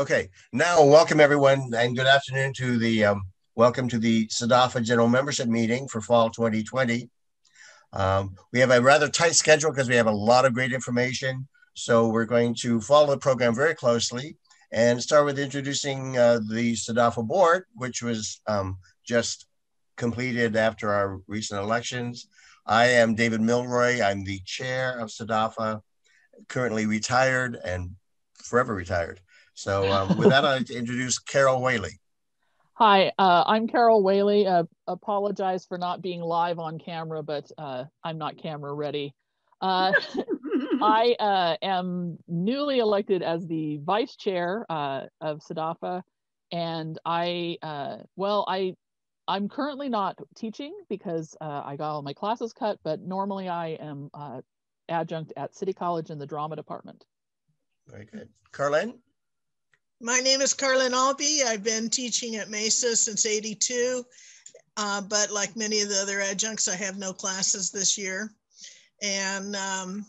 Okay, now welcome everyone and good afternoon to the um, welcome to the SADAFA General Membership Meeting for Fall 2020. Um, we have a rather tight schedule because we have a lot of great information. So we're going to follow the program very closely and start with introducing uh, the SADAFA board, which was um, just completed after our recent elections. I am David Milroy. I'm the chair of SADAFA, currently retired and forever retired. So um, with that, I'd like to introduce Carol Whaley. Hi, uh, I'm Carol Whaley. Uh, apologize for not being live on camera, but uh, I'm not camera ready. Uh, I uh, am newly elected as the vice chair uh, of SADAFA, and I, well, I, I'm currently not teaching because I got all my classes cut, but normally I am adjunct at City College in the drama department. Very good. Carlin? My name is Carlin Albee. I've been teaching at Mesa since 82, uh, but like many of the other adjuncts, I have no classes this year. And um,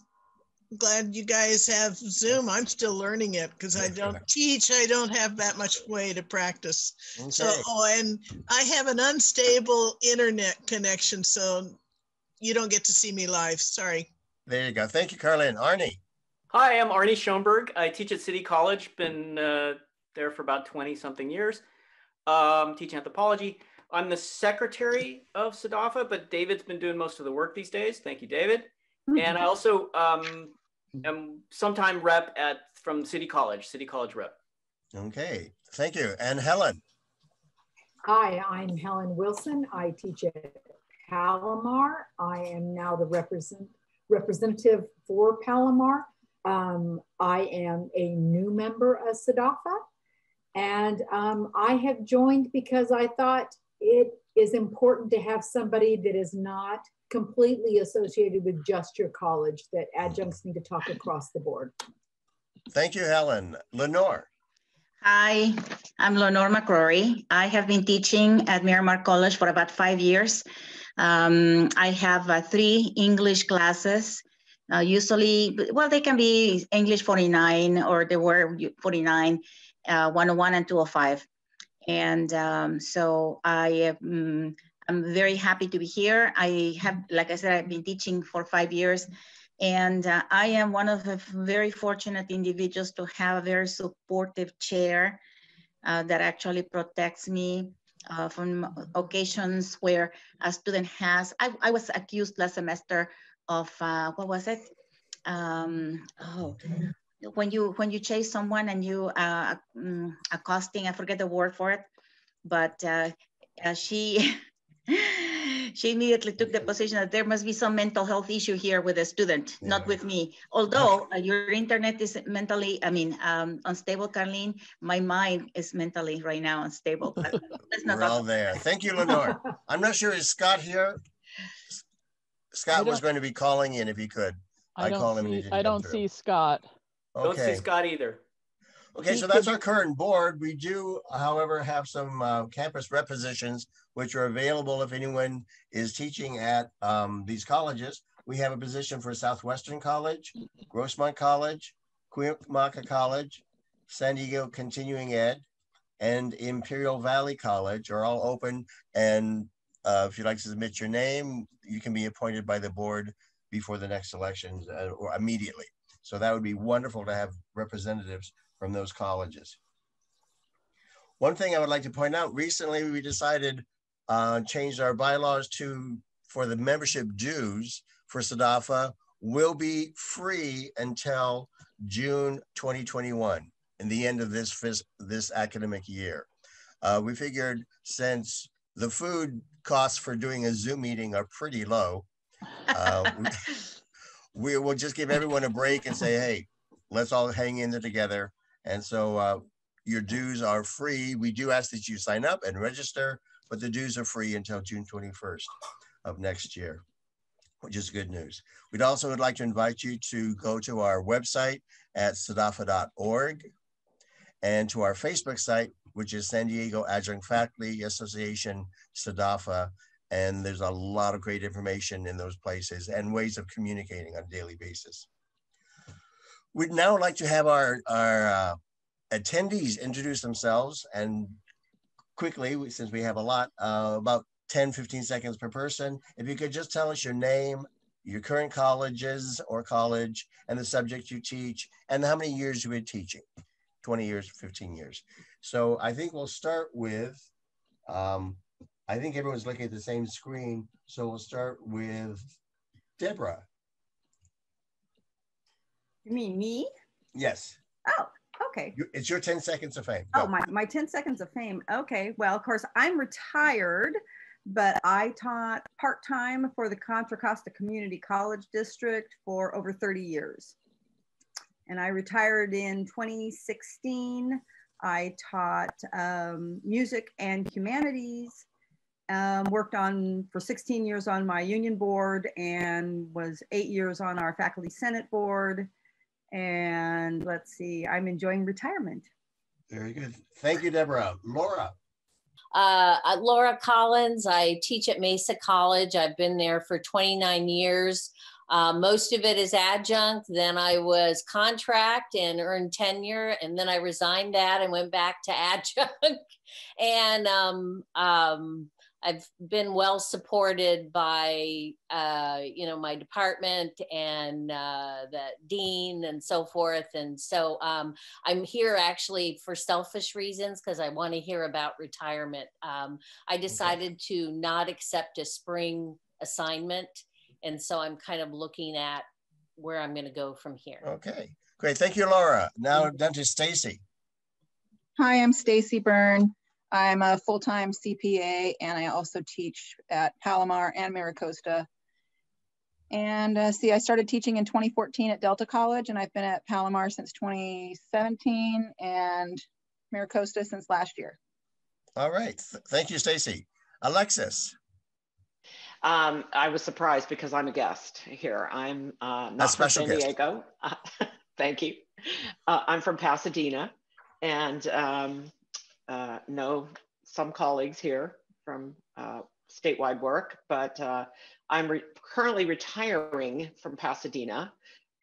glad you guys have Zoom. I'm still learning it because I don't teach. I don't have that much way to practice. Okay. So, oh, and I have an unstable internet connection, so you don't get to see me live. Sorry. There you go. Thank you, Carlin. Arnie. Hi, I'm Arnie Schoenberg. I teach at City College, been uh, there for about 20 something years, um, teaching anthropology. I'm the secretary of SADAFA, but David's been doing most of the work these days. Thank you, David. And I also um, am sometime rep at from City College, City College rep. Okay, thank you. And Helen. Hi, I'm Helen Wilson. I teach at Palomar. I am now the represent, representative for Palomar. Um, I am a new member of SADAFA, and um, I have joined because I thought it is important to have somebody that is not completely associated with just your college, that adjuncts need to talk across the board. Thank you, Helen. Lenore. Hi, I'm Lenore McCrory. I have been teaching at Miramar College for about five years. Um, I have uh, three English classes uh, usually, well, they can be English 49 or they were 49, uh, 101 and 205. And um, so I am I'm very happy to be here. I have, like I said, I've been teaching for five years. And uh, I am one of the very fortunate individuals to have a very supportive chair uh, that actually protects me uh, from occasions where a student has, I, I was accused last semester of uh, what was it? Um, oh, when you when you chase someone and you uh, um, accosting, I forget the word for it, but uh, uh, she she immediately took the position that there must be some mental health issue here with the student, yeah. not with me. Although uh, your internet is mentally, I mean, um, unstable, Carlene, my mind is mentally right now unstable. We're all there. Thank you, Lenore. I'm not sure, is Scott here? Scott was going to be calling in if he could. I, I call him. See, I don't see Scott. Okay. Don't see Scott either. Okay, so that's our current board. We do, however, have some uh, campus rep positions which are available if anyone is teaching at um, these colleges. We have a position for Southwestern College, Grossmont College, Cuyamaca College, San Diego Continuing Ed, and Imperial Valley College are all open. And uh, if you'd like to submit your name, you can be appointed by the board before the next elections uh, or immediately. So that would be wonderful to have representatives from those colleges. One thing I would like to point out, recently we decided uh, changed our bylaws to, for the membership dues for SADAFA will be free until June 2021 in the end of this, this academic year. Uh, we figured since the food costs for doing a Zoom meeting are pretty low, uh, we, will just give everyone a break and say, hey, let's all hang in there together. And so uh, your dues are free. We do ask that you sign up and register, but the dues are free until June 21st of next year, which is good news. We'd also would like to invite you to go to our website at sadafa.org and to our Facebook site, which is San Diego Adjunct Faculty Association, SADAFA, and there's a lot of great information in those places and ways of communicating on a daily basis. We'd now like to have our, our uh, attendees introduce themselves and quickly, since we have a lot, uh, about 10, 15 seconds per person. If you could just tell us your name, your current colleges or college, and the subject you teach, and how many years you've been teaching 20 years, 15 years. So I think we'll start with, um, I think everyone's looking at the same screen. So we'll start with Deborah. You mean me? Yes. Oh, okay. It's your 10 seconds of fame. Go. Oh, my, my 10 seconds of fame. Okay. Well, of course, I'm retired, but I taught part time for the Contra Costa Community College District for over 30 years. And I retired in 2016. I taught um, music and humanities um, worked on for 16 years on my union board and was eight years on our faculty senate board. And let's see, I'm enjoying retirement. Very good. Thank you, Deborah. Laura. Uh, Laura Collins. I teach at Mesa College. I've been there for 29 years. Uh, most of it is adjunct. Then I was contract and earned tenure, and then I resigned that and went back to adjunct. and um, um, I've been well supported by, uh, you know, my department and uh, the dean and so forth. And so um, I'm here actually for selfish reasons because I want to hear about retirement. Um, I decided okay. to not accept a spring assignment. And so I'm kind of looking at where I'm going to go from here. Okay, great. Thank you, Laura. Now down to Stacy. Hi, I'm Stacy Byrne. I'm a full-time CPA and I also teach at Palomar and MiraCosta. And uh, see, I started teaching in 2014 at Delta College and I've been at Palomar since 2017 and MiraCosta since last year. All right. Thank you, Stacy. Alexis. Um, I was surprised because I'm a guest here. I'm uh, not from San Diego. thank you. Uh, I'm from Pasadena and um, uh, know some colleagues here from uh, statewide work, but uh, I'm re currently retiring from Pasadena.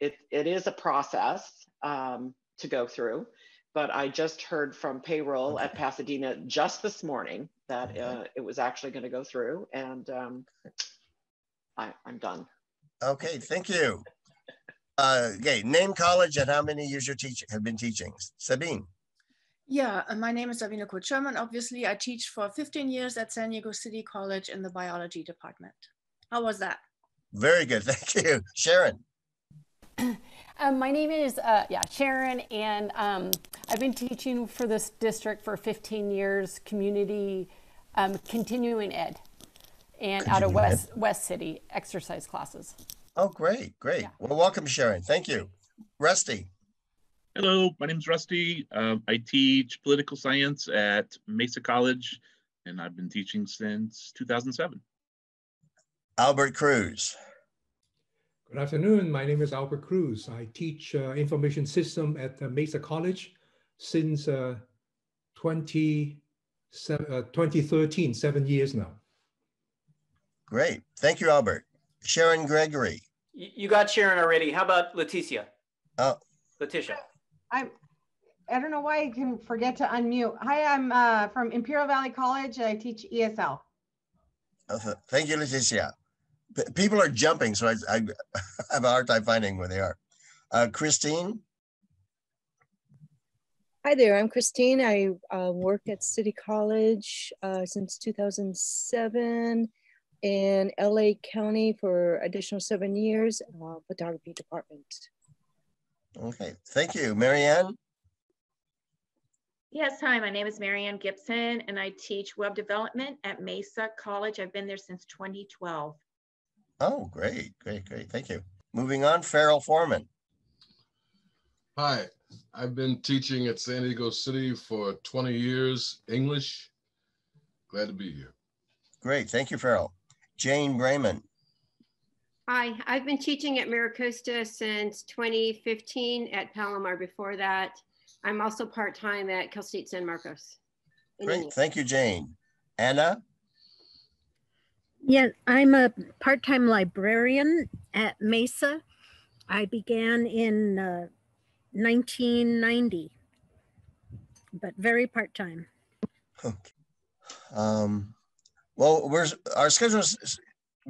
It, it is a process um, to go through, but I just heard from payroll okay. at Pasadena just this morning that. Uh, it was actually going to go through, and um, I, am done. Okay, thank you. Uh, okay, name college and how many years you teach have been teaching. Sabine. Yeah, uh, my name is Sabine Kutschem, and obviously I teach for 15 years at San Diego City College in the biology department. How was that? Very good, thank you. Sharon. Um, my name is, uh, yeah, Sharon, and um, I've been teaching for this district for 15 years, community um, continuing ed, and continuing out of West, ed. West City, exercise classes. Oh, great, great. Yeah. Well, welcome, Sharon. Thank you. Rusty. Hello, my name is Rusty. Uh, I teach political science at Mesa College, and I've been teaching since 2007. Albert Cruz. Good afternoon. My name is Albert Cruz. I teach uh, information system at uh, Mesa College since uh, 20, uh, 2013, seven years now. Great. Thank you, Albert. Sharon Gregory. You got Sharon already. How about Leticia? Oh. Letitia. I'm, I don't know why I can forget to unmute. Hi, I'm uh, from Imperial Valley College. I teach ESL. thank you, Leticia. P people are jumping, so I, I, have a hard time finding where they are. Uh, Christine? Hi there, I'm Christine. I uh, work at City College uh, since 2007 in LA County for additional seven years, uh, photography department. Okay, thank you. Marianne? Yes, hi, my name is Marianne Gibson and I teach web development at Mesa College. I've been there since 2012. Oh, great, great, great. Thank you. Moving on, Farrell Foreman. Hi, I've been teaching at San Diego City for 20 years, English. Glad to be here. Great, thank you, Farrell. Jane Brayman. Hi, I've been teaching at MiraCosta since 2015 at Palomar before that. I'm also part-time at Cal State San Marcos. Great, thank you, Jane. Anna? Yeah, I'm a part-time librarian at Mesa. I began in uh, 1990. but very part-time. Okay. Um, well, we're, our schedule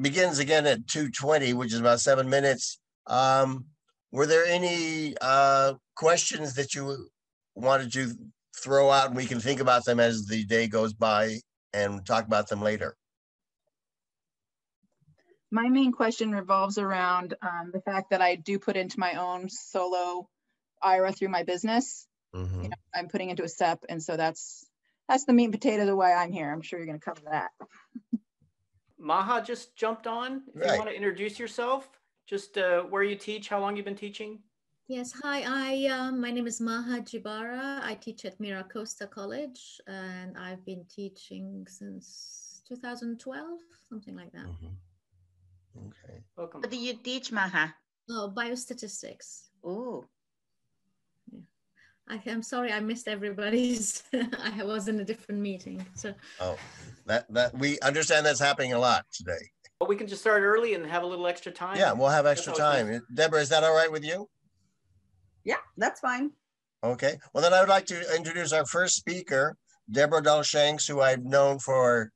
begins again at 2.20, which is about seven minutes. Um, were there any uh, questions that you wanted to throw out and we can think about them as the day goes by and talk about them later? My main question revolves around um, the fact that I do put into my own solo IRA through my business. Mm-hmm. You know, I'm putting into a SEP, and so that's that's the meat and potato of why I'm here. I'm sure you're going to cover that. Maha just jumped on. If right. you want to introduce yourself, just uh, where you teach, how long you've been teaching. Yes, hi. I um, my name is Maha Jibara. I teach at MiraCosta College, and I've been teaching since 2012, something like that. Mm-hmm. Okay. Welcome. What do you teach, Maha? Oh, biostatistics. Oh. I, am sorry I missed everybody's. I was in a different meeting. So. Oh, that that we understand that's happening a lot today. But we can just start early and have a little extra time. Yeah, we'll have extra time. Deborah, is that all right with you? Yeah, that's fine. Okay. Well, then I would like to introduce our first speaker, Deborah Dahl Shanks, who I've known for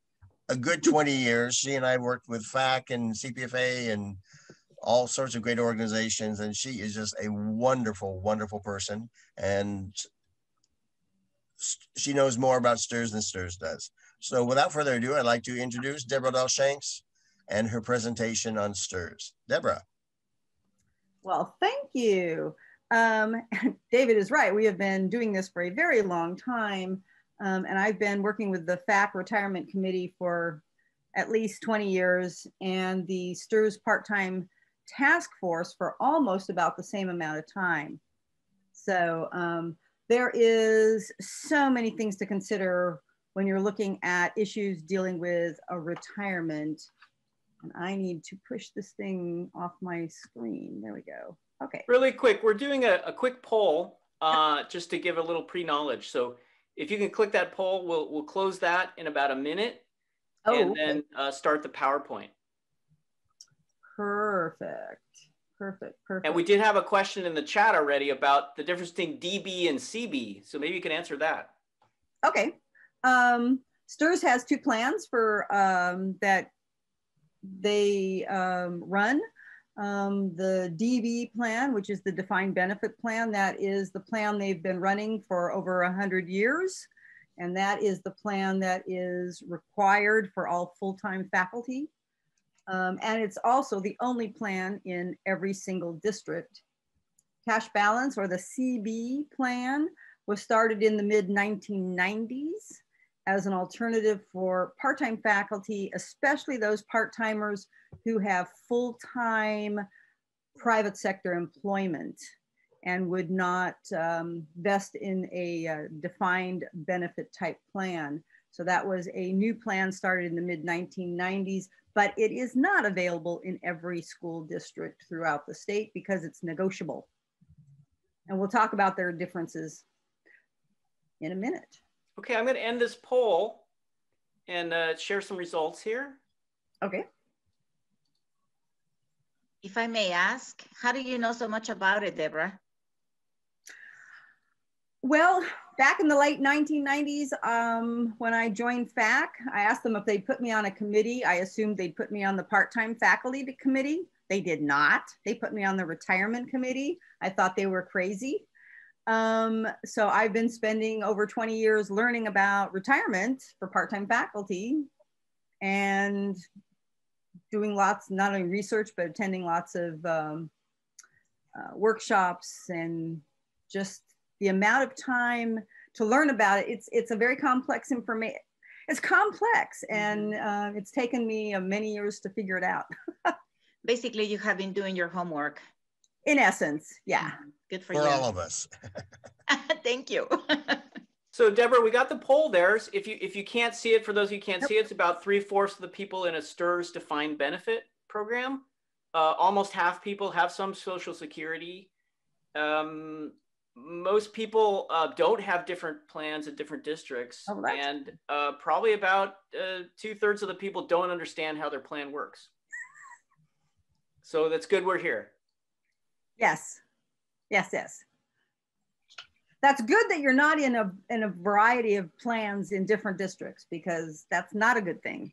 a good 20 years. She and I worked with FAC and CPFA and all sorts of great organizations. And she is just a wonderful, wonderful person. And she knows more about STRS than STRS does. So without further ado, I'd like to introduce Deborah Dahl Shanks and her presentation on STRS. Deborah. Well, thank you. Um, David is right. We have been doing this for a very long time. Um, and I've been working with the FAC Retirement Committee for at least 20 years and the STRS part-time task force for almost about the same amount of time. So um, there is so many things to consider when you're looking at issues dealing with a retirement. And I need to push this thing off my screen. There we go. Okay. Really quick, we're doing a, a quick poll uh, just to give a little pre-knowledge. So if you can click that poll, we'll, we'll close that in about a minute oh, and okay. then uh, start the PowerPoint. Perfect. Perfect. Perfect. And we did have a question in the chat already about the difference between DB and CB. So maybe you can answer that. Okay. Um, STRS has two plans for um, that they um, run. Um, the DB plan, which is the defined benefit plan, that is the plan they've been running for over 100 years. And that is the plan that is required for all full-time faculty. Um, and it's also the only plan in every single district. Cash balance or the CB plan was started in the mid 1990s as an alternative for part-time faculty, especially those part-timers who have full-time private sector employment and would not um, vest in a uh, defined benefit type plan. So that was a new plan started in the mid 1990s but it is not available in every school district throughout the state because it's negotiable. And we'll talk about their differences in a minute. Okay, I'm going to end this poll and uh, share some results here. Okay. If I may ask, how do you know so much about it, Deborah? Well, back in the late 1990s, um, when I joined FAC, I asked them if they'd put me on a committee. I assumed they'd put me on the part-time faculty committee. They did not. They put me on the retirement committee. I thought they were crazy. Um, so I've been spending over 20 years learning about retirement for part-time faculty and doing lots, not only research, but attending lots of um, uh, workshops and just the amount of time to learn about it, it's, it's a very complex information. It's complex and uh, it's taken me uh, many years to figure it out. Basically, you have been doing your homework. In essence, yeah. Mm-hmm. Good for, for you. all of us. Thank you. so Deborah, we got the poll there. If you if you can't see it, for those you who can't yep. see it, it's about three fourths of the people in a STRS defined benefit program. Uh, almost half people have some social security. Um, most people uh, don't have different plans in different districts, oh, and uh, probably about uh, two thirds of the people don't understand how their plan works. so that's good. We're here. Yes, yes, yes. that's good that you're not in a in a variety of plans in different districts because that's not a good thing.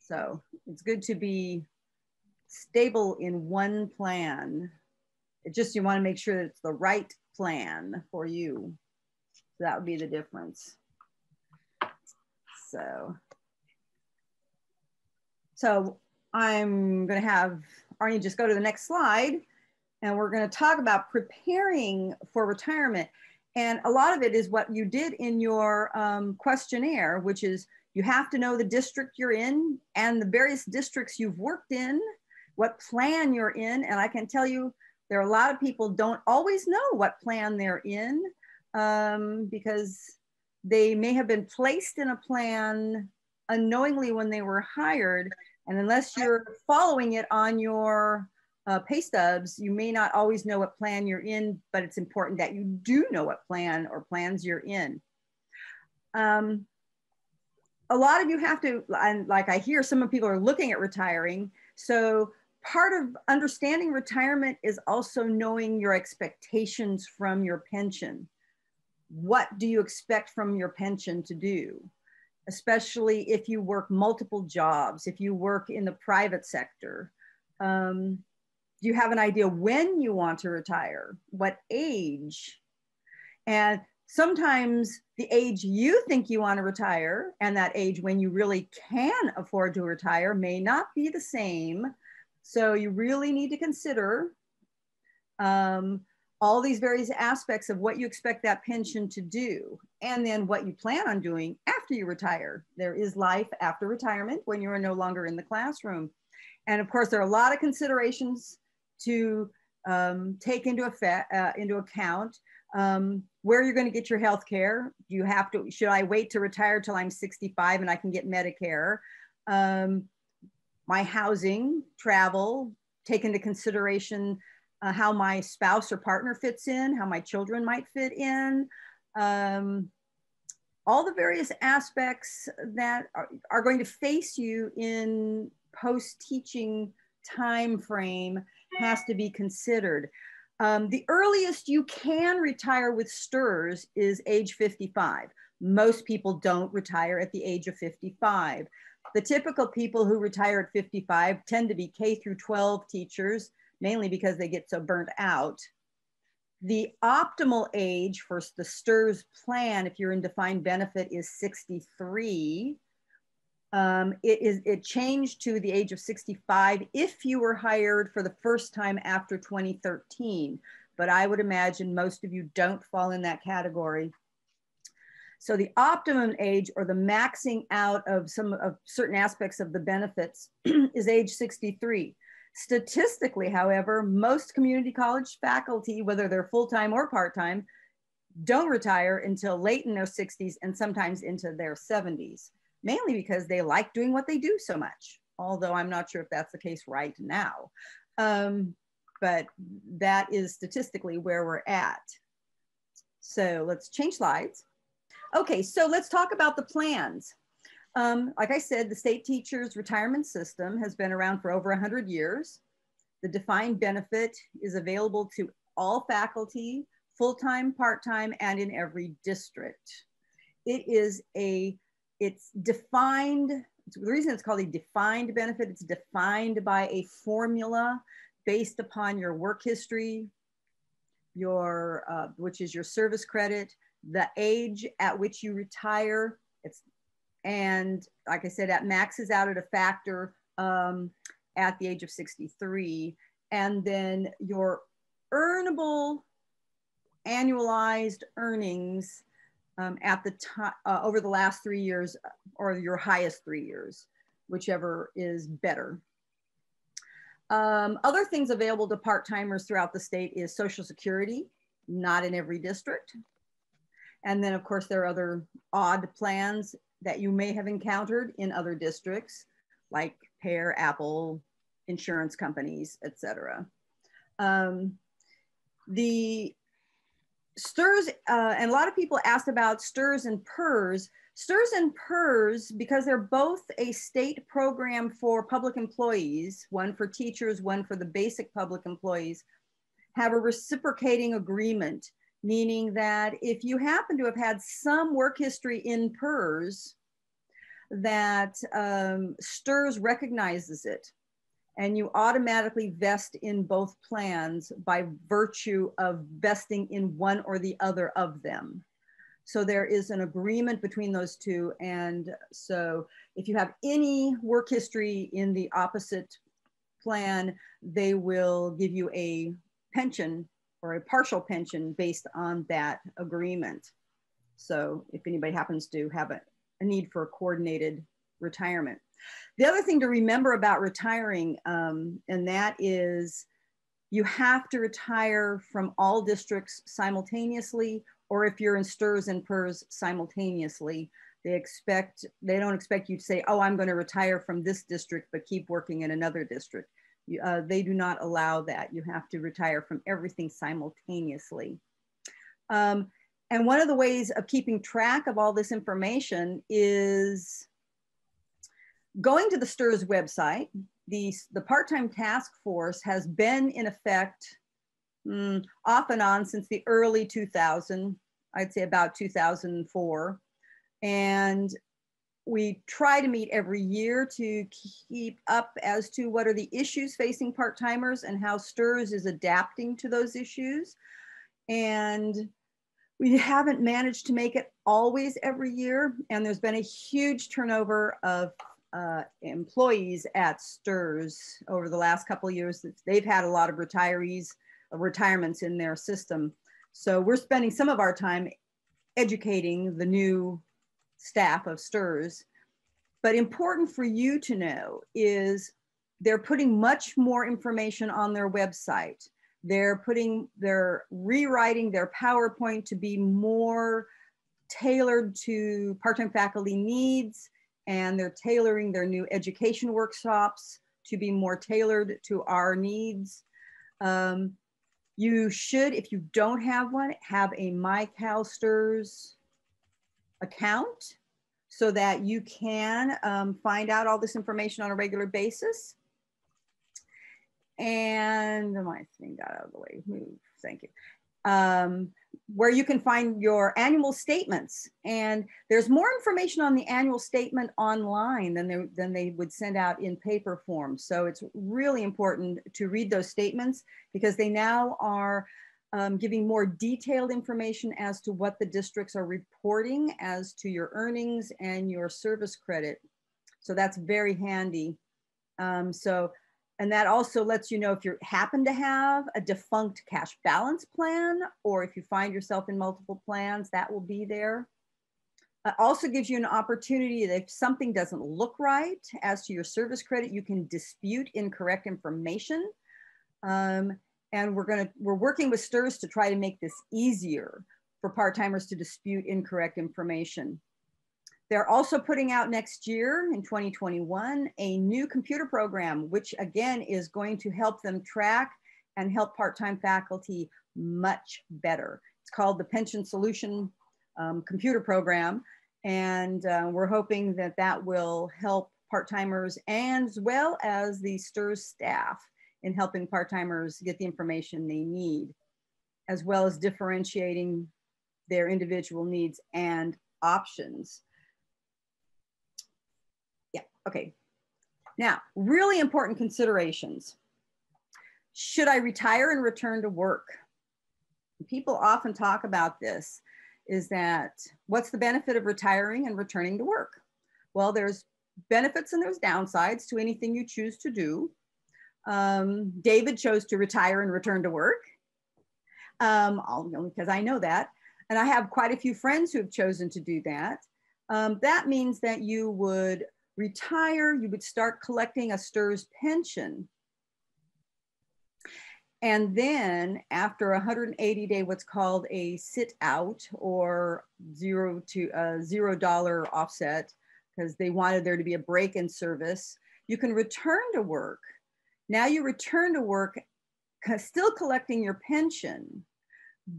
So it's good to be stable in one plan. It just you want to make sure that it's the right plan for you. So that would be the difference. So, so I'm going to have Arnie just go to the next slide and we're going to talk about preparing for retirement. And a lot of it is what you did in your um, questionnaire, which is you have to know the district you're in and the various districts you've worked in, what plan you're in. And I can tell you, there are a lot of people don't always know what plan they're in um, because they may have been placed in a plan unknowingly when they were hired. And unless you're following it on your uh, pay stubs, you may not always know what plan you're in, but it's important that you do know what plan or plans you're in. Um, a lot of you have to, and like I hear some of people are looking at retiring. So part of understanding retirement is also knowing your expectations from your pension. What do you expect from your pension to do? Especially if you work multiple jobs, if you work in the private sector. Um, do you have an idea when you want to retire? What age? And sometimes the age you think you want to retire and that age when you really can afford to retire may not be the same. So you really need to consider um, all these various aspects of what you expect that pension to do and then what you plan on doing after you retire. There is life after retirement when you are no longer in the classroom. And of course, there are a lot of considerations to um, take into effect uh, into account um, where you're going to get your health care. Do you have to, should I wait to retire till I'm 65 and I can get Medicare? Um, my housing, travel, take into consideration uh, how my spouse or partner fits in, how my children might fit in, um, all the various aspects that are, are going to face you in post-teaching time frame has to be considered. Um, the earliest you can retire with STRS is age 55. Most people don't retire at the age of 55. The typical people who retire at 55 tend to be K through 12 teachers, mainly because they get so burnt out. The optimal age for the STRS plan, if you're in defined benefit, is 63. Um, it is it changed to the age of 65 if you were hired for the first time after 2013. But I would imagine most of you don't fall in that category. So the optimum age or the maxing out of some of certain aspects of the benefits is age 63. Statistically, however, most community college faculty, whether they're full-time or part-time, don't retire until late in their 60s and sometimes into their 70s mainly because they like doing what they do so much. Although I'm not sure if that's the case right now. Um, but that is statistically where we're at. So let's change slides. Okay, so let's talk about the plans. Um, like I said, the state teachers retirement system has been around for over 100 years. The defined benefit is available to all faculty, full-time, part-time, and in every district. It is a it's defined, the reason it's called a defined benefit, it's defined by a formula based upon your work history, your, uh, which is your service credit, the age at which you retire, it's, and like I said, that maxes out at a factor um, at the age of 63. And then your earnable annualized earnings um, at the time uh, over the last three years or your highest three years, whichever is better. Um, other things available to part-timers throughout the state is Social Security, not in every district. And then of course there are other odd plans that you may have encountered in other districts like Pear, Apple, insurance companies, etc. Um, the STRS, uh, and a lot of people asked about STRS and PERS. STRS and PERS, because they're both a state program for public employees, one for teachers, one for the basic public employees, have a reciprocating agreement, meaning that if you happen to have had some work history in PERS, that um, STRS recognizes it and you automatically vest in both plans by virtue of vesting in one or the other of them. So there is an agreement between those two. And so if you have any work history in the opposite plan, they will give you a pension or a partial pension based on that agreement. So if anybody happens to have a, a need for a coordinated retirement. The other thing to remember about retiring, um, and that is you have to retire from all districts simultaneously, or if you're in STRS and PERS simultaneously, they expect, they don't expect you to say, oh, I'm gonna retire from this district, but keep working in another district. You, uh, they do not allow that. You have to retire from everything simultaneously. Um, and one of the ways of keeping track of all this information is going to the STRS website. The, the part-time task force has been in effect mm, off and on since the early 2000, I'd say about 2004. And we try to meet every year to keep up as to what are the issues facing part-timers and how STRS is adapting to those issues. And we haven't managed to make it always every year. And there's been a huge turnover of uh, employees at STRS over the last couple of years. They've had a lot of retirees, uh, retirements in their system. So we're spending some of our time educating the new staff of STRS. But important for you to know is they're putting much more information on their website. They're putting, they're rewriting their PowerPoint to be more tailored to part-time faculty needs and they're tailoring their new education workshops to be more tailored to our needs. Um, you should, if you don't have one, have a MyCalSTRS account so that you can um, find out all this information on a regular basis. And my thing got out of the way, move, thank you. Um, where you can find your annual statements. And there's more information on the annual statement online than they, than they would send out in paper form. So it's really important to read those statements because they now are um, giving more detailed information as to what the districts are reporting as to your earnings and your service credit. So that's very handy. Um, so and that also lets you know if you happen to have a defunct cash balance plan or if you find yourself in multiple plans, that will be there. It also gives you an opportunity that if something doesn't look right as to your service credit, you can dispute incorrect information. Um, and we're gonna, we're working with STRS to try to make this easier for part-timers to dispute incorrect information. They're also putting out next year in 2021 a new computer program, which again is going to help them track and help part-time faculty much better. It's called the Pension Solution um, Computer Program. And uh, we're hoping that that will help part-timers as well as the STRS staff in helping part-timers get the information they need, as well as differentiating their individual needs and options. Okay. Now, really important considerations. Should I retire and return to work? People often talk about this is that what's the benefit of retiring and returning to work? Well, there's benefits and there's downsides to anything you choose to do. Um, David chose to retire and return to work um, because I know that. And I have quite a few friends who have chosen to do that. Um, that means that you would retire, you would start collecting a STRS pension. And then after 180 day, what's called a sit out or zero to uh, zero dollar offset, because they wanted there to be a break in service, you can return to work. Now you return to work, still collecting your pension,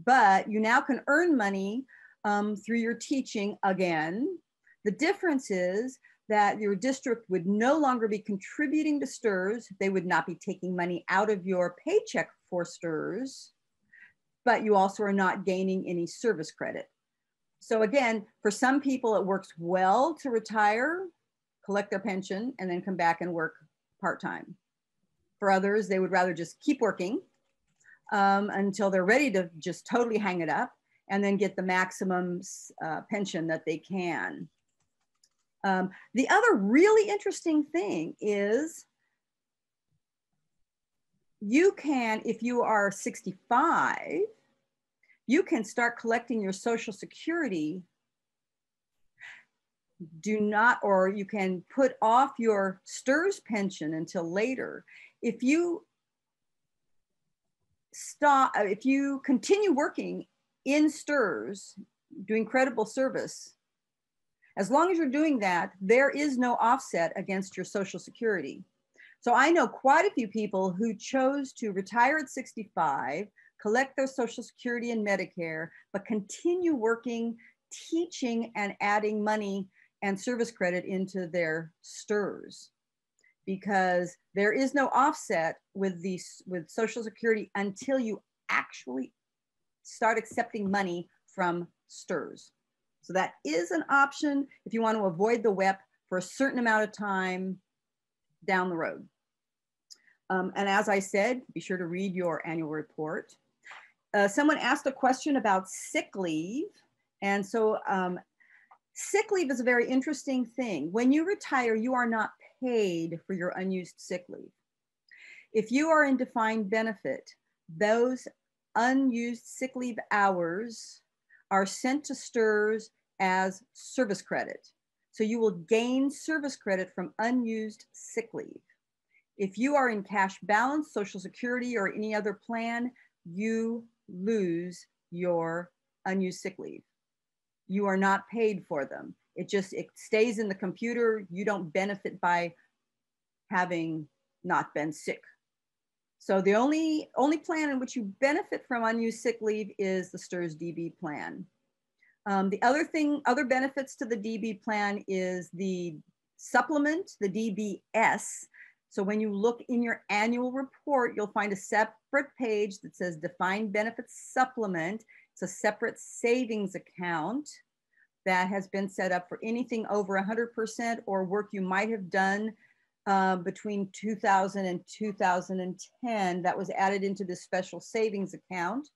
but you now can earn money um, through your teaching again. The difference is that your district would no longer be contributing to STRS. They would not be taking money out of your paycheck for STRS. but you also are not gaining any service credit. So again, for some people, it works well to retire, collect their pension, and then come back and work part-time. For others, they would rather just keep working um, until they're ready to just totally hang it up and then get the maximum uh, pension that they can. Um, the other really interesting thing is you can, if you are 65, you can start collecting your Social Security. Do not, or you can put off your STRS pension until later. If you stop, if you continue working in STRS, doing credible service, as long as you're doing that, there is no offset against your Social Security. So I know quite a few people who chose to retire at 65, collect their Social Security and Medicare, but continue working, teaching, and adding money and service credit into their STRS because there is no offset with these with Social Security until you actually start accepting money from STRS. So that is an option if you want to avoid the WEP for a certain amount of time down the road. Um, and as I said, be sure to read your annual report. Uh, someone asked a question about sick leave. And so um, sick leave is a very interesting thing. When you retire, you are not paid for your unused sick leave. If you are in defined benefit, those unused sick leave hours are sent to STRS as service credit. So you will gain service credit from unused sick leave. If you are in cash balance, Social Security, or any other plan, you lose your unused sick leave. You are not paid for them. It just it stays in the computer. You don't benefit by having not been sick. So the only only plan in which you benefit from unused sick leave is the STRS DB plan. Um, the other thing, other benefits to the DB plan is the supplement, the DBS, so when you look in your annual report, you'll find a separate page that says defined benefits supplement. It's a separate savings account that has been set up for anything over 100% or work you might have done uh, between 2000 and 2010 that was added into this special savings account.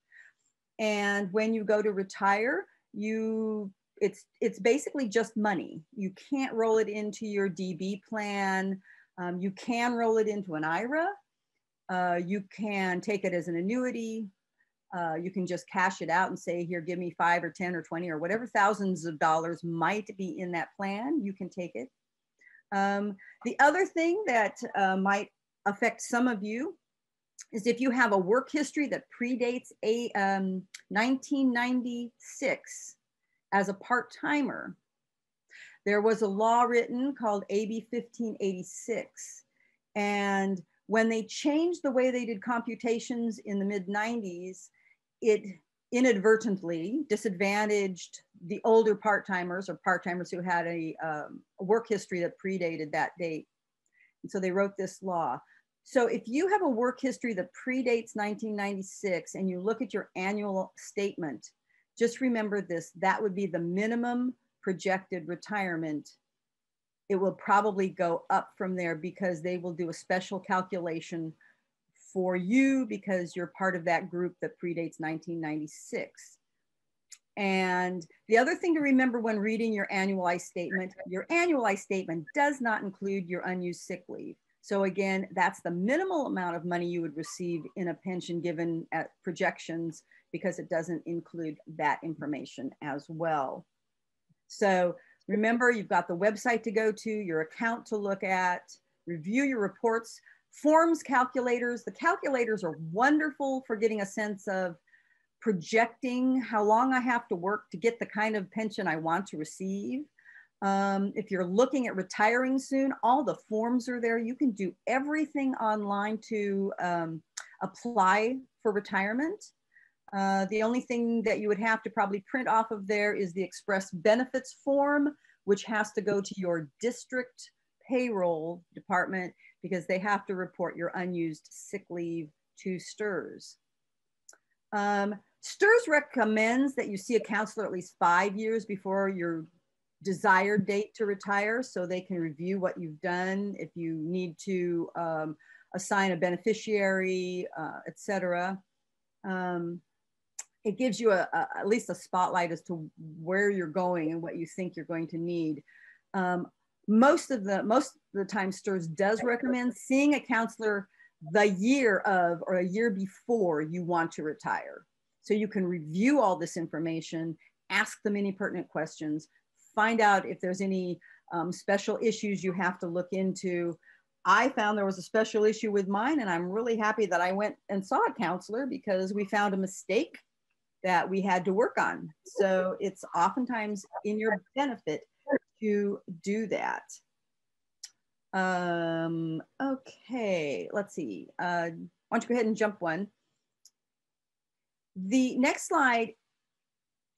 And when you go to retire, you it's it's basically just money. You can't roll it into your DB plan. Um, you can roll it into an IRA. Uh, you can take it as an annuity. Uh, you can just cash it out and say, here, give me five or 10 or 20 or whatever thousands of dollars might be in that plan. You can take it. Um, the other thing that uh, might affect some of you is if you have a work history that predates a um, 1996 as a part-timer, there was a law written called AB 1586. And when they changed the way they did computations in the mid 90s, it inadvertently disadvantaged the older part-timers or part-timers who had a, um, work history that predated that date. And so they wrote this law. So if you have a work history that predates 1996 and you look at your annual statement, just remember this, that would be the minimum projected retirement, it will probably go up from there because they will do a special calculation for you because you're part of that group that predates 1996. And the other thing to remember when reading your annualized statement, your annualized statement does not include your unused sick leave. So again, that's the minimal amount of money you would receive in a pension given at projections because it doesn't include that information as well. So remember, you've got the website to go to, your account to look at, review your reports, forms calculators. The calculators are wonderful for getting a sense of projecting how long I have to work to get the kind of pension I want to receive. Um, if you're looking at retiring soon, all the forms are there. You can do everything online to um, apply for retirement. Uh, the only thing that you would have to probably print off of there is the express benefits form, which has to go to your district payroll department because they have to report your unused sick leave to STRS. Um, STRS recommends that you see a counselor at least five years before your desired date to retire so they can review what you've done, if you need to um, assign a beneficiary, uh, etc. Um, it gives you a, a, at least a spotlight as to where you're going and what you think you're going to need. Um, most of the most of the time, STRS does recommend seeing a counselor the year of or a year before you want to retire. So you can review all this information, ask them any pertinent questions, find out if there's any um, special issues you have to look into. I found there was a special issue with mine, and I'm really happy that I went and saw a counselor because we found a mistake that we had to work on. So it's oftentimes in your benefit to do that. Um, okay, let's see. Uh, why don't you go ahead and jump one? The next slide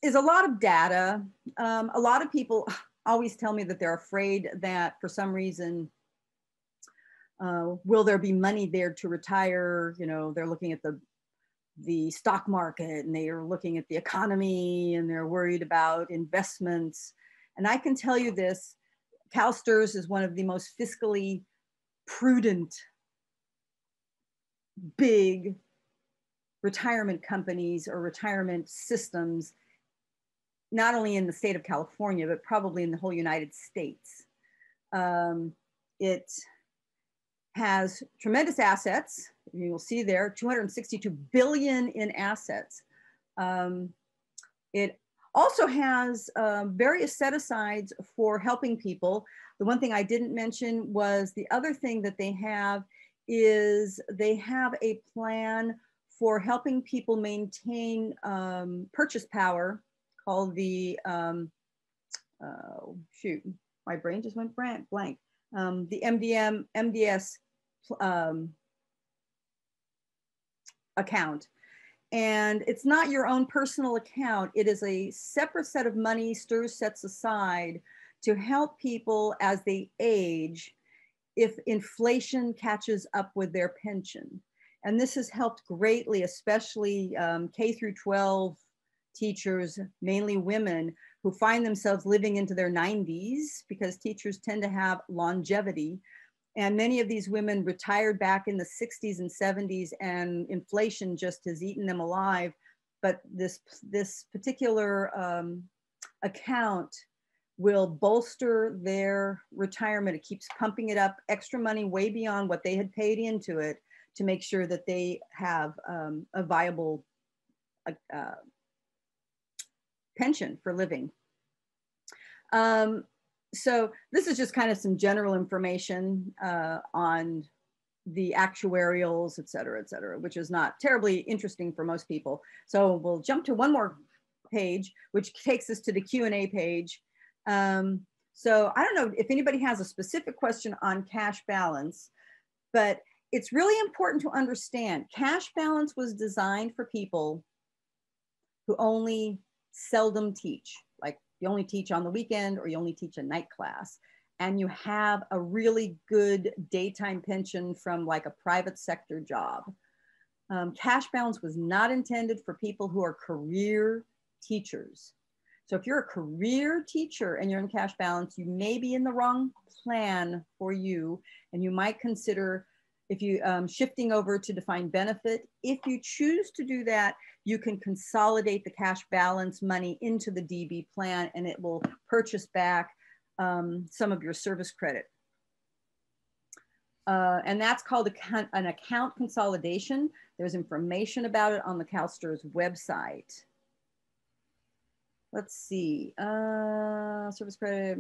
is a lot of data. Um, a lot of people always tell me that they're afraid that for some reason, uh, will there be money there to retire? You know, they're looking at the the stock market and they are looking at the economy and they're worried about investments. And I can tell you this, CalSTRS is one of the most fiscally prudent, big retirement companies or retirement systems, not only in the state of California, but probably in the whole United States. Um, it has tremendous assets. You will see there 262 billion in assets. Um, it also has uh, various set asides for helping people. The one thing I didn't mention was the other thing that they have is they have a plan for helping people maintain um, purchase power called the, um, uh, shoot, my brain just went blank. Um, the MDM, MDS um, account. And it's not your own personal account. It is a separate set of money STRS sets aside to help people as they age if inflation catches up with their pension. And this has helped greatly, especially um, K through 12 teachers, mainly women, who find themselves living into their 90s because teachers tend to have longevity. And many of these women retired back in the 60s and 70s, and inflation just has eaten them alive. But this, this particular um, account will bolster their retirement. It keeps pumping it up, extra money way beyond what they had paid into it to make sure that they have um, a viable uh, uh pension for living. Um, so this is just kind of some general information uh, on the actuarials, et cetera, et cetera, which is not terribly interesting for most people. So we'll jump to one more page, which takes us to the Q&A page. Um, so I don't know if anybody has a specific question on cash balance, but it's really important to understand cash balance was designed for people who only seldom teach Like you only teach on the weekend or you only teach a night class and you have a really good daytime pension from like a private sector job. Um, cash balance was not intended for people who are career teachers. So if you're a career teacher and you're in cash balance, you may be in the wrong plan for you and you might consider if you um, shifting over to defined benefit. If you choose to do that, you can consolidate the cash balance money into the DB plan and it will purchase back um, some of your service credit. Uh, and that's called a, an account consolidation. There's information about it on the CalSTRS website. Let's see, uh, service credit.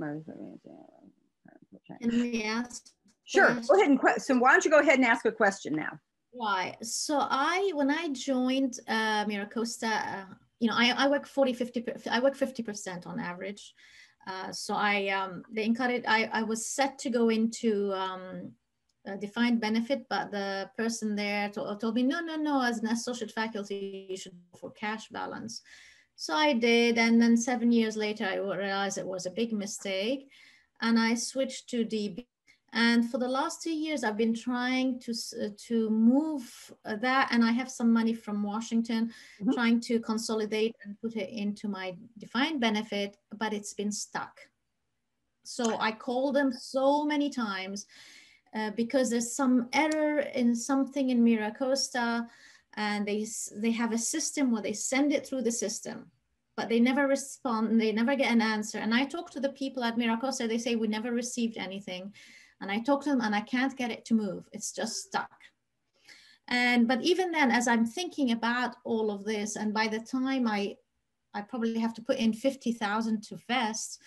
Can we ask? Sure, go ahead and, so why don't you go ahead and ask a question now? Why? So I, when I joined uh, MiraCosta, uh, you know, I, I work 40, 50, I work 50% on average. Uh, so I, um, they encouraged, I, I was set to go into um, a defined benefit, but the person there told, told me, no, no, no, as an associate faculty, you should for cash balance. So I did. And then seven years later, I realized it was a big mistake. And I switched to DB And for the last two years, I've been trying to, uh, to move uh, that. And I have some money from Washington, mm -hmm. trying to consolidate and put it into my defined benefit, but it's been stuck. So I called them so many times uh, because there's some error in something in MiraCosta and they, they have a system where they send it through the system but they never respond they never get an answer and i talk to the people at MiraCosta they say we never received anything and I talk to them and I can't get it to move. It's just stuck. And but even then, as I'm thinking about all of this, and by the time I I probably have to put in 50,000 to vest,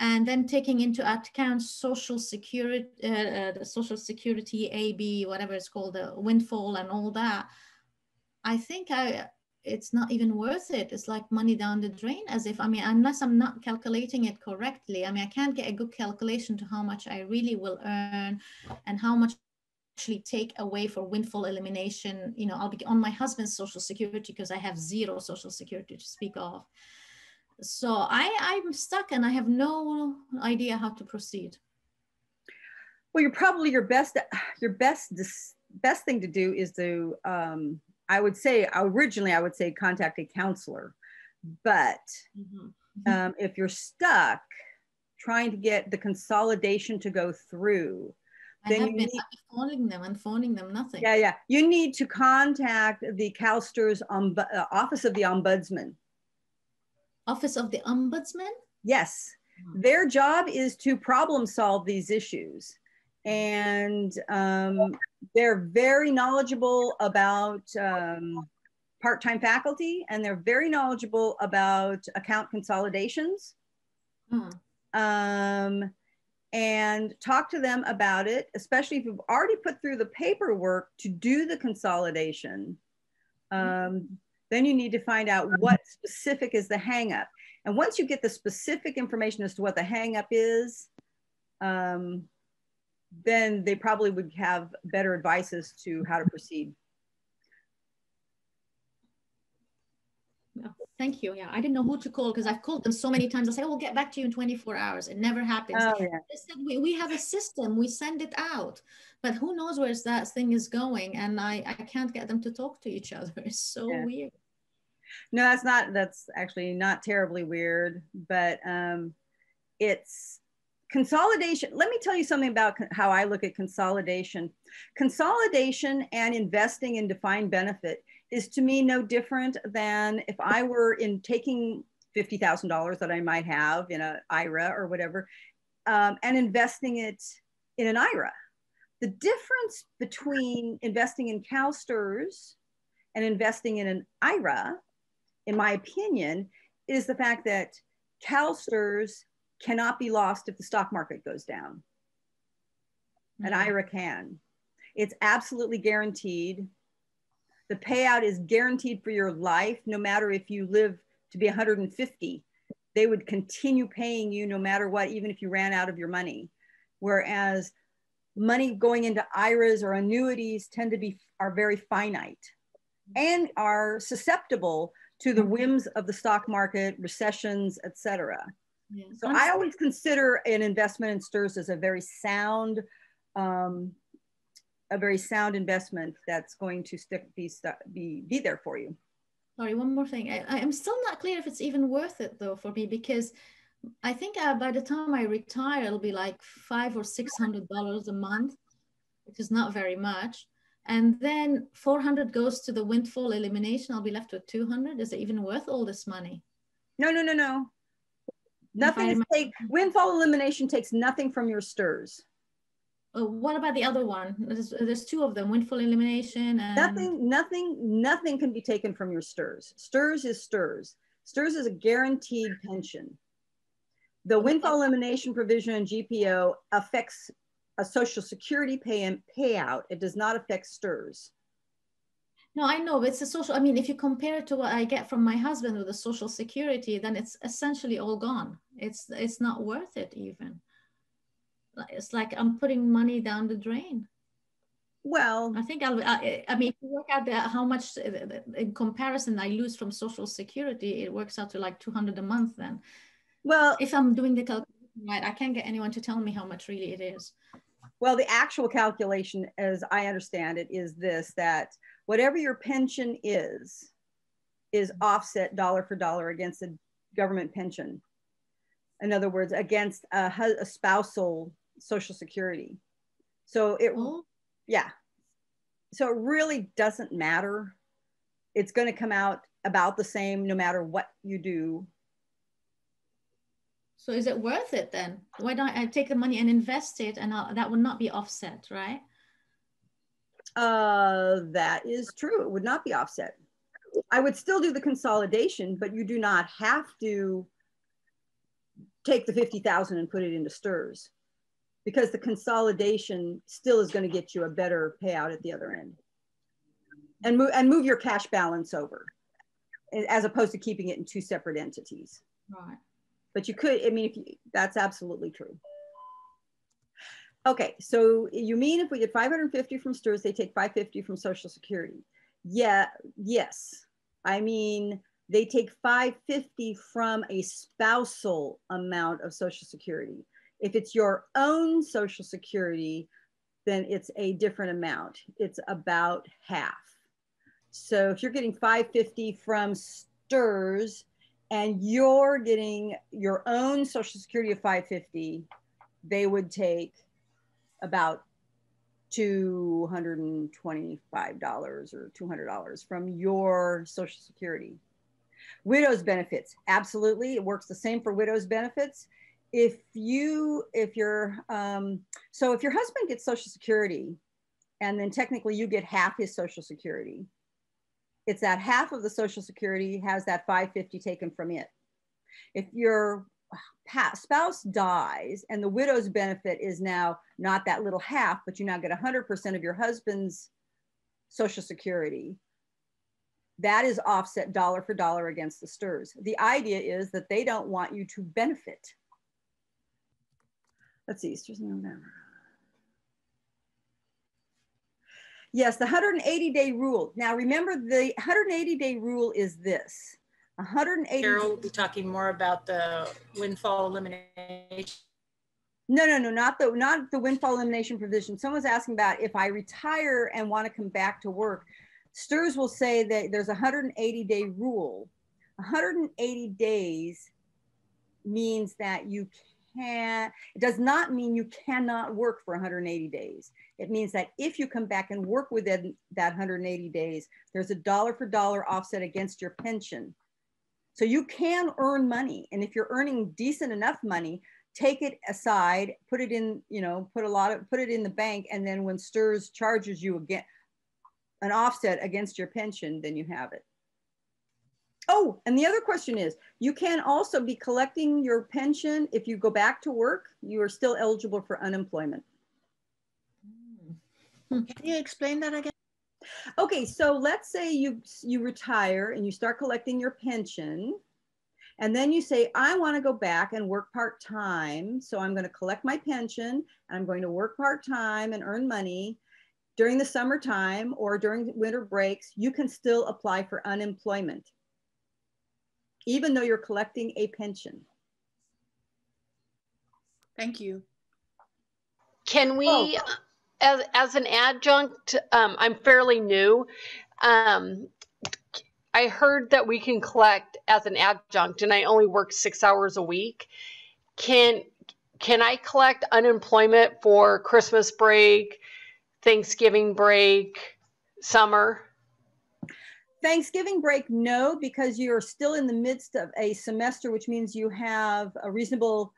and then taking into account social security, uh, uh, the social security, AB, whatever it's called, the windfall and all that, I think I it's not even worth it. It's like money down the drain, as if, I mean, unless I'm not calculating it correctly, I mean, I can't get a good calculation to how much I really will earn and how much actually take away for windfall elimination. You know, I'll be on my husband's social security because I have zero social security to speak of. So I, I'm stuck and I have no idea how to proceed. Well, you're probably your best, your best, best thing to do is to um, I would say originally I would say contact a counselor, but mm-hmm. um, if you're stuck trying to get the consolidation to go through, I then have been need, phoning them and phoning them nothing. Yeah, yeah. You need to contact the CalSTRS um, uh, Office of the Ombudsman. Office of the Ombudsman? Yes. Mm-hmm. Their job is to problem solve these issues and um, they're very knowledgeable about um, part-time faculty and they're very knowledgeable about account consolidations. Hmm. um, and talk to them about it especially if you've already put through the paperwork to do the consolidation. Um, then you need to find out what specific is the hangup. And once you get the specific information as to what the hangup is um, then they probably would have better advices to how to proceed. Thank you. Yeah, I didn't know who to call because I've called them so many times. I say, oh, we'll get back to you in 24 hours. It never happens. Oh, yeah. They said, we, we have a system, we send it out, but who knows where that thing is going? And I, I can't get them to talk to each other. It's so yeah. weird. No, that's not, that's actually not terribly weird, but um, it's, consolidation let me tell you something about how i look at consolidation. Consolidation and investing in defined benefit is to me no different than if i were in taking $50000 that i might have in an ira or whatever um, and investing it in an ira the difference between investing in CalSTRS and investing in an ira in my opinion is the fact that CalSTRS cannot be lost if the stock market goes down. An mm-hmm. IRA can. It's absolutely guaranteed. The payout is guaranteed for your life, no matter if you live to be 150. They would continue paying you no matter what, even if you ran out of your money. Whereas money going into IRAs or annuities tend to be are very finite and are susceptible to the whims of the stock market, recessions, etc. Yeah. So I always consider an investment in STRS as a very sound, um, a very sound investment that's going to stick be be be there for you. Sorry, one more thing. I, am still not clear if it's even worth it though for me because I think uh, by the time I retire, it'll be like five or six hundred dollars a month, which is not very much. And then 400 goes to the windfall elimination. I'll be left with 200. Is it even worth all this money? No, no, no, no. Nothing is take windfall elimination takes nothing from your STRS. Uh, what about the other one? There's, there's two of them: windfall elimination. And... Nothing, nothing, nothing can be taken from your STRS. STRS is STRS. STRS is a guaranteed pension. The windfall elimination provision in GPO affects a social security pay payout. It does not affect STRS. No, I know it's a social. I mean, if you compare it to what I get from my husband with the social security, then it's essentially all gone. It's it's not worth it even. It's like I'm putting money down the drain. Well, I think I'll. I, I mean, if you work out the, how much uh, in comparison I lose from social security, it works out to like 200 a month. Then, well, if I'm doing the calculation right, I can't get anyone to tell me how much really it is. Well, the actual calculation, as I understand it, is this that whatever your pension is, is offset dollar for dollar against a government pension. In other words, against a, a spousal social security. So it, oh. yeah. So it really doesn't matter. It's going to come out about the same no matter what you do. So is it worth it then? Why don't I take the money and invest it and I'll, that would not be offset, right? Uh, that is true. It would not be offset. I would still do the consolidation, but you do not have to take the 50,000 and put it into STRS because the consolidation still is going to get you a better payout at the other end and move and move your cash balance over as opposed to keeping it in two separate entities. Right. But you could, I mean, if you, that's absolutely true. Okay, so you mean if we get 550 from STRS, they take 550 from Social Security? Yeah, yes. I mean, they take 550 from a spousal amount of Social Security. If it's your own Social Security, then it's a different amount. It's about half. So if you're getting 550 from STRS and you're getting your own Social Security of 550, they would take about $225 or $200 from your Social Security. Widows benefits, absolutely. It works the same for widows benefits. If you, if you're, um, so if your husband gets Social Security and then technically you get half his Social Security, it's that half of the Social Security has that 550 taken from it. If your spouse dies and the widow's benefit is now not that little half, but you now get 100% of your husband's Social Security, that is offset dollar for dollar against the STRS. The idea is that they don't want you to benefit. Let's see, STRS November. Yes, the 180 day rule. Now remember the 180 day rule is this. 180 Carol will be talking more about the windfall elimination. No, no, no, not the not the windfall elimination provision. Someone's asking about if I retire and want to come back to work. STRS will say that there's a 180 day rule. 180 days means that you can it does not mean you cannot work for 180 days. It means that if you come back and work within that 180 days, there's a dollar for dollar offset against your pension. So you can earn money. And if you're earning decent enough money, take it aside, put it in, you know, put a lot of, put it in the bank. And then when STRS charges you again, an offset against your pension, then you have it. Oh, and the other question is, you can also be collecting your pension. If you go back to work, you are still eligible for unemployment. Hmm. Can you explain that again? Okay, so let's say you you retire and you start collecting your pension. And then you say, I want to go back and work part time. So I'm going to collect my pension and I'm going to work part time and earn money during the summertime or during winter breaks. You can still apply for unemployment, even though you're collecting a pension. Thank you. Can we? Oh as, as an adjunct, um, I'm fairly new. Um, I heard that we can collect as an adjunct, and I only work six hours a week. Can can I collect unemployment for Christmas break, Thanksgiving break, summer? Thanksgiving break, no, because you're still in the midst of a semester, which means you have a reasonable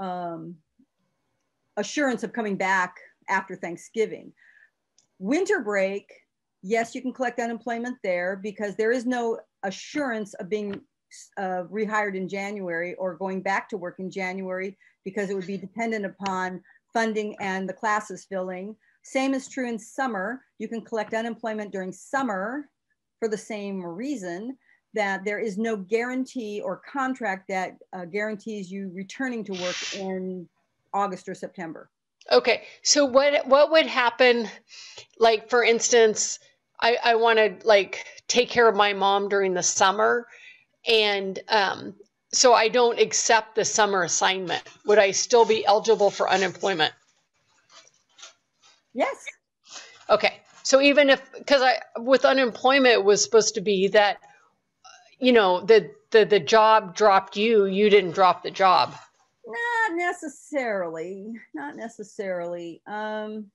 um, assurance of coming back after Thanksgiving. Winter break, yes, you can collect unemployment there because there is no assurance of being uh, rehired in January or going back to work in January because it would be dependent upon funding and the classes filling. Same is true in summer. You can collect unemployment during summer for the same reason that there is no guarantee or contract that uh, guarantees you returning to work in August or September. Okay, so what what would happen? Like for instance, I I want to like take care of my mom during the summer, and um, so I don't accept the summer assignment. Would I still be eligible for unemployment? Yes. Okay. So even if, because I, with unemployment, it was supposed to be that, you know, the, the, the job dropped you, you didn't drop the job. Not necessarily. Not necessarily. Um,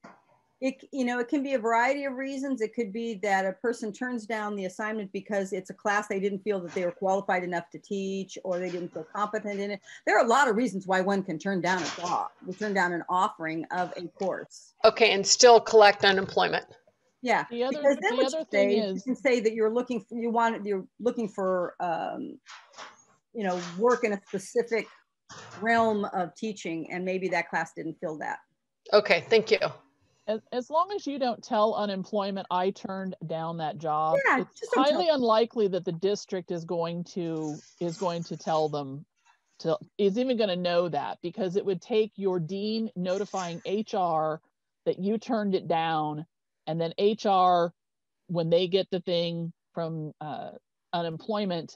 it you know it can be a variety of reasons it could be that a person turns down the assignment because it's a class they didn't feel that they were qualified enough to teach or they didn't feel competent in it there are a lot of reasons why one can turn down a job turn down an offering of a course okay and still collect unemployment yeah the other, because then the other you thing say, is you can say that you're looking for you want you're looking for um, you know work in a specific realm of teaching and maybe that class didn't fill that okay thank you as, as long as you don't tell unemployment I turned down that job, Yeah, it's highly tell. unlikely that the district is going to is going to tell them to is even going to know that because it would take your dean notifying HR that you turned it down and then HR when they get the thing from uh, unemployment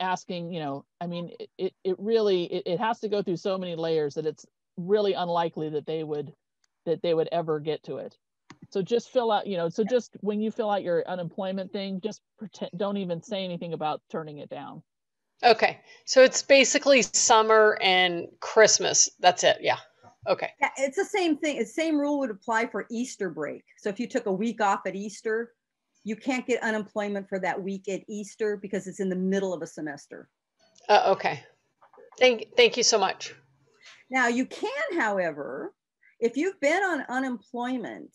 asking you know i mean it, it, it really it, it has to go through so many layers that it's really unlikely that they would that they would ever get to it. So just fill out, you know, so just when you fill out your unemployment thing, just pretend, don't even say anything about turning it down. Okay. So it's basically summer and Christmas. That's it. Yeah. Okay. Yeah, it's the same thing. The same rule would apply for Easter break. So if you took a week off at Easter, you can't get unemployment for that week at Easter because it's in the middle of a semester. Uh, okay. Thank, thank you so much. Now you can, however, if you've been on unemployment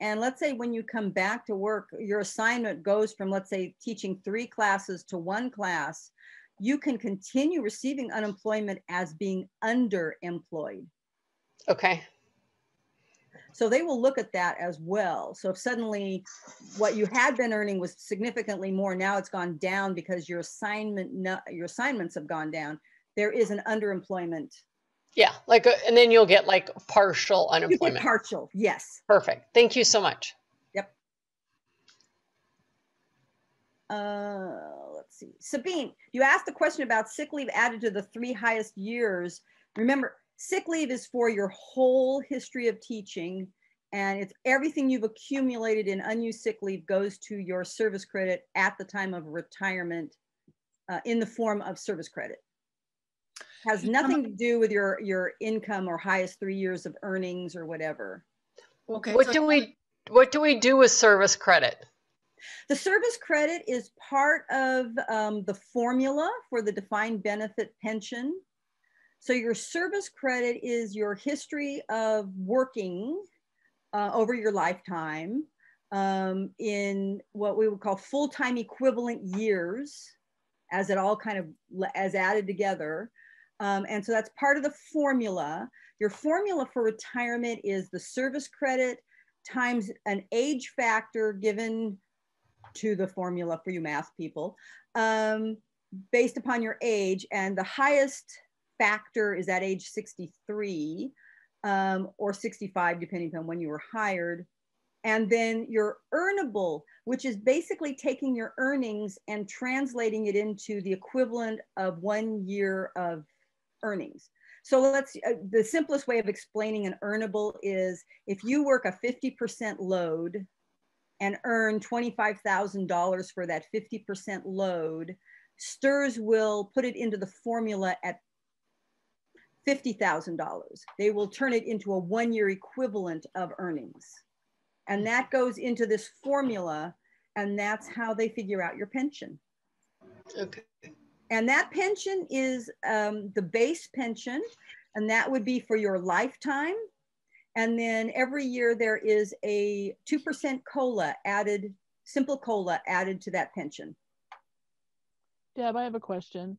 and let's say when you come back to work, your assignment goes from, let's say, teaching three classes to one class, you can continue receiving unemployment as being underemployed. Okay. So they will look at that as well. So if suddenly what you had been earning was significantly more, now it's gone down because your assignment, your assignments have gone down. There is an underemployment yeah, like, a, uh, and then you'll get like partial unemployment. partial, yes. Perfect. Thank you so much. Yep. Uh, let's see. Sabine, you asked a question about sick leave added to the three highest years. Remember, sick leave is for your whole history of teaching, and it's everything you've accumulated in unused sick leave goes to your service credit at the time of retirement uh, in the form of service credit has nothing to do with your your income or highest three years of earnings or whatever. Okay. What so do we what do we do with service credit? The service credit is part of um, the formula for the defined benefit pension. So your service credit is your history of working uh, over your lifetime um, in what we would call full-time equivalent years as it all kind of as added together um, and so that's part of the formula. Your formula for retirement is the service credit times an age factor given to the formula for you math people um, based upon your age. And the highest factor is at age 63 um, or 65, depending on when you were hired. And then your earnable, which is basically taking your earnings and translating it into the equivalent of one year of earnings. So let's, uh, the simplest way of explaining an earnable is if you work a 50% load and earn $25,000 for that 50% load, STRS will put it into the formula at $50,000. They will turn it into a one year equivalent of earnings. And that goes into this formula, and that's how they figure out your pension. Okay. And that pension is um, the base pension, and that would be for your lifetime. And then every year there is a 2% COLA added, simple COLA added to that pension. Deb, I have a question.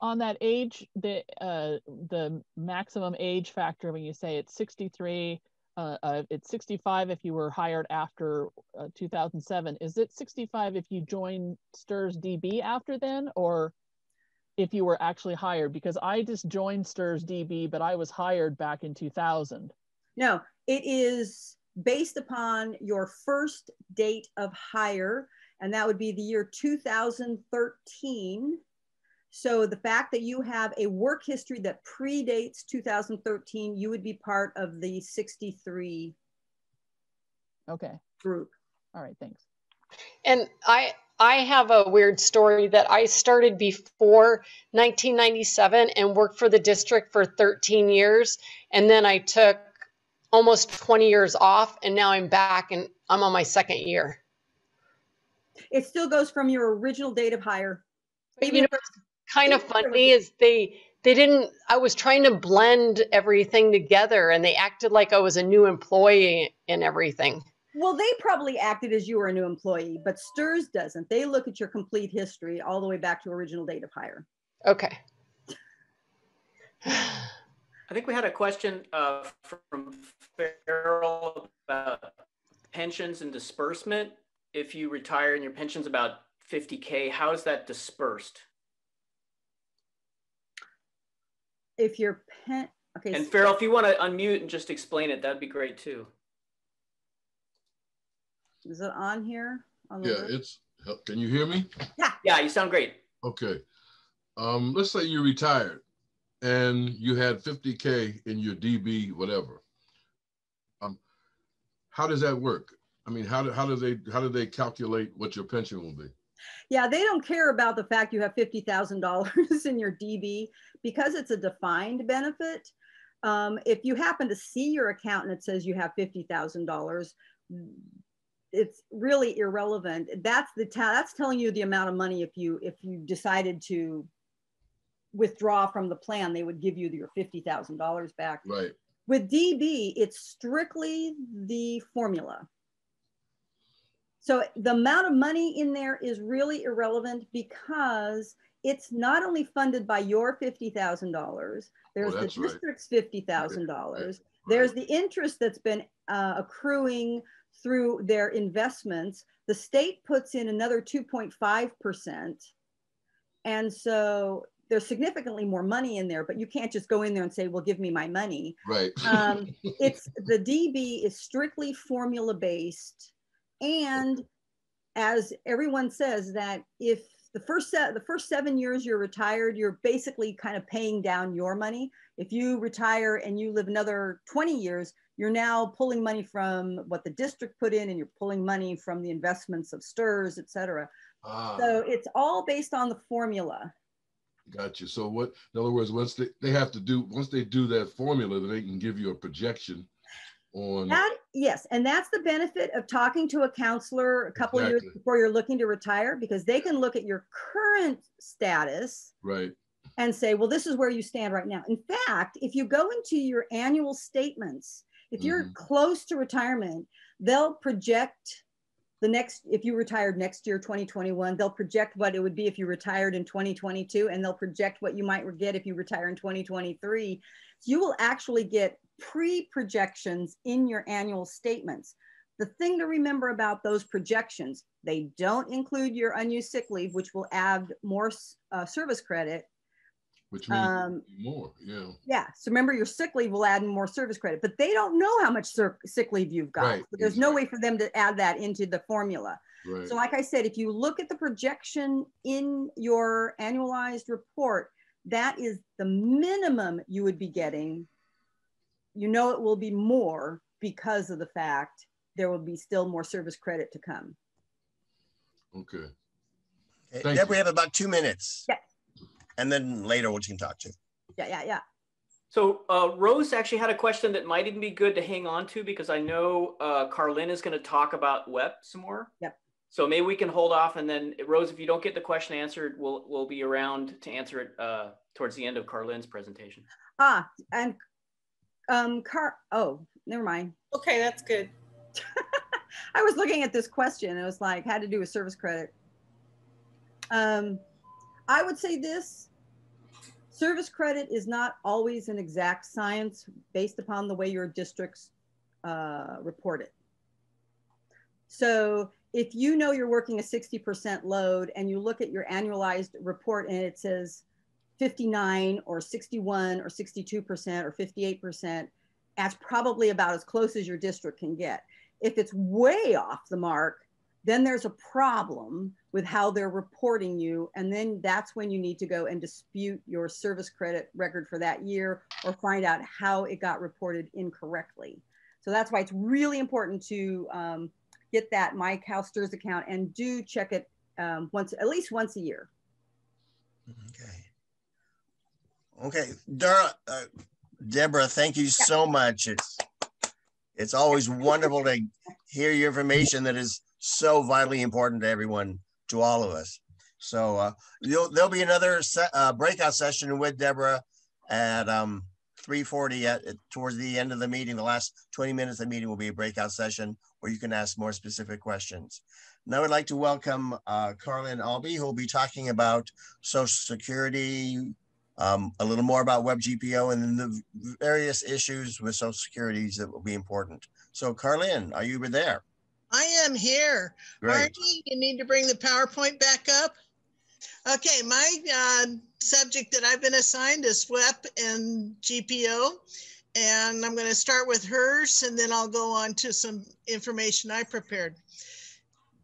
On that age, the uh, the maximum age factor, when you say it's 63, uh, uh, it's 65 if you were hired after uh, 2007. Is it 65 if you join STRS DB after then, or if you were actually hired because I just joined STRS DB, but I was hired back in 2000. No, it is based upon your first date of hire, and that would be the year 2013. So the fact that you have a work history that predates 2013, you would be part of the 63 Okay. Group. All right, thanks. And I I have a weird story that I started before 1997 and worked for the district for 13 years. And then I took almost 20 years off and now I'm back and I'm on my second year. It still goes from your original date of hire. Even you know what's kind of funny is they they didn't I was trying to blend everything together and they acted like I was a new employee and everything. Well, they probably acted as you were a new employee, but STRS doesn't. They look at your complete history all the way back to original date of hire. Okay. I think we had a question uh, from Farrell about pensions and disbursement. If you retire and your pension's about 50K, how is that dispersed? If your pen, okay. And Farrell, if you want to unmute and just explain it, that'd be great too. Is it on here? On yeah, it's, can you hear me? Yeah. Yeah, you sound great. Okay. Um, let's say you retired and you had 50K in your DB, whatever. Um, how does that work? I mean, how do, how do they, how do they calculate what your pension will be? Yeah, they don't care about the fact you have $50,000 in your DB because it's a defined benefit. Um, if you happen to see your account and it says you have $50,000, it's really irrelevant. That's the that's telling you the amount of money if you if you decided to withdraw from the plan, they would give you your fifty thousand dollars back. Right. With DB, it's strictly the formula. So the amount of money in there is really irrelevant because it's not only funded by your $50,000, there's oh, the district's right. $50,000. Right. There's the interest that's been uh, accruing through their investments. The state puts in another 2.5%. And so there's significantly more money in there, but you can't just go in there and say, well, give me my money. Right. um, it's the DB is strictly formula based. And as everyone says that if the first set, the first seven years you're retired, you're basically kind of paying down your money. If you retire and you live another 20 years, you're now pulling money from what the district put in and you're pulling money from the investments of STRS, et cetera. Ah. So it's all based on the formula. Gotcha. So what, in other words, once they, they have to do, once they do that formula, then they can give you a projection on. That, yes. And that's the benefit of talking to a counselor a couple exactly. years before you're looking to retire, because they can look at your current status. Right. And say, well, this is where you stand right now. In fact, if you go into your annual statements, if you're mm-hmm. close to retirement, they'll project the next, if you retired next year, 2021, they'll project what it would be if you retired in 2022, and they'll project what you might get if you retire in 2023. So you will actually get pre projections in your annual statements. The thing to remember about those projections, they don't include your unused sick leave, which will add more uh, service credit which means um, more. Yeah. Yeah. So remember, your sick leave will add more service credit, but they don't know how much sick leave you've got. Right. So there's exactly. no way for them to add that into the formula. Right. So, like I said, if you look at the projection in your annualized report, that is the minimum you would be getting. You know, it will be more because of the fact there will be still more service credit to come. Okay. Thank Deb, you. we have about two minutes. Yeah and then later we can talk to. Yeah, yeah, yeah. So uh, Rose actually had a question that might even be good to hang on to because I know uh, Carlin is going to talk about WEP some more. Yep. So maybe we can hold off and then Rose, if you don't get the question answered, we'll we'll be around to answer it uh, towards the end of Carlin's presentation. Ah, and um, Car. Oh, never mind. Okay, that's good. I was looking at this question. It was like had to do with service credit. Um, I would say this service credit is not always an exact science based upon the way your districts uh, report it. So if you know you're working a 60% load and you look at your annualized report and it says 59 or 61 or 62% or 58%, that's probably about as close as your district can get. If it's way off the mark, then there's a problem with how they're reporting you. And then that's when you need to go and dispute your service credit record for that year or find out how it got reported incorrectly. So that's why it's really important to um, get that My CalSTRS account and do check it um, once, at least once a year. Okay. Okay, Dara, uh, Deborah, thank you so much. It's it's always wonderful to hear your information that is so vitally important to everyone, to all of us. So uh, there'll be another uh, breakout session with Deborah at um, 3.40 at, at, towards the end of the meeting. The last 20 minutes of the meeting will be a breakout session where you can ask more specific questions. Now I'd like to welcome uh, Carlin Albee, who will be talking about Social Security, um, a little more about WEP GPO and the various issues with Social Security that will be important. So Carlin, are you there? I am here. Great. You need to bring the PowerPoint back up. Okay, my uh, subject that I've been assigned is WEP and GPO. And I'm going to start with hers and then I'll go on to some information I prepared.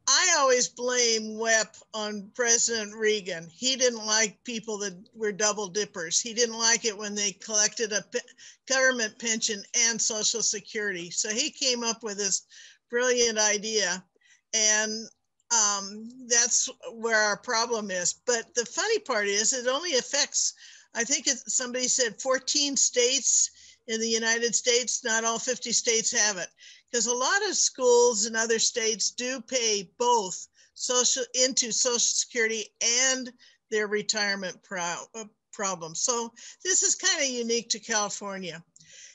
I always blame WEP on President Reagan. He didn't like people that were double dippers. He didn't like it when they collected a government pension and Social Security. So he came up with this brilliant idea. And um, that's where our problem is. But the funny part is, it only affects, I think it, somebody said 14 states in the United States. Not all 50 states have it because a lot of schools in other states do pay both social into Social Security and their retirement pro, problem. So this is kind of unique to California.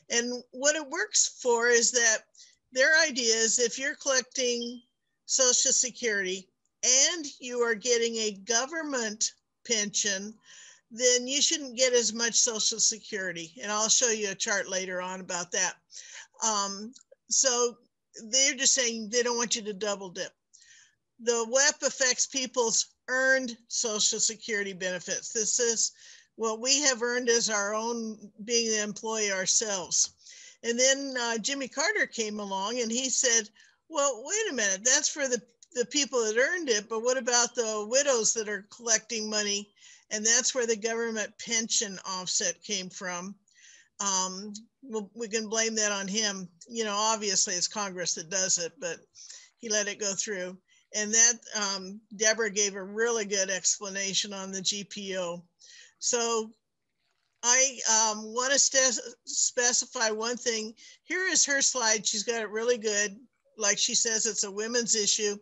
And what it works for is that their idea is if you're collecting Social Security and you are getting a government pension, then you shouldn't get as much Social Security. And I'll show you a chart later on about that. Um, so they're just saying they don't want you to double dip. The WEP affects people's earned Social Security benefits. This is what we have earned as our own being the employee ourselves. And then uh, Jimmy Carter came along and he said, well, wait a minute, that's for the, the people that earned it, but what about the widows that are collecting money? And that's where the government pension offset came from um, we'll, we can blame that on him. You know, obviously it's Congress that does it, but he let it go through. And that um, Deborah gave a really good explanation on the GPO. So I um, want to specify one thing. Here is her slide. She's got it really good. Like she says, it's a women's issue.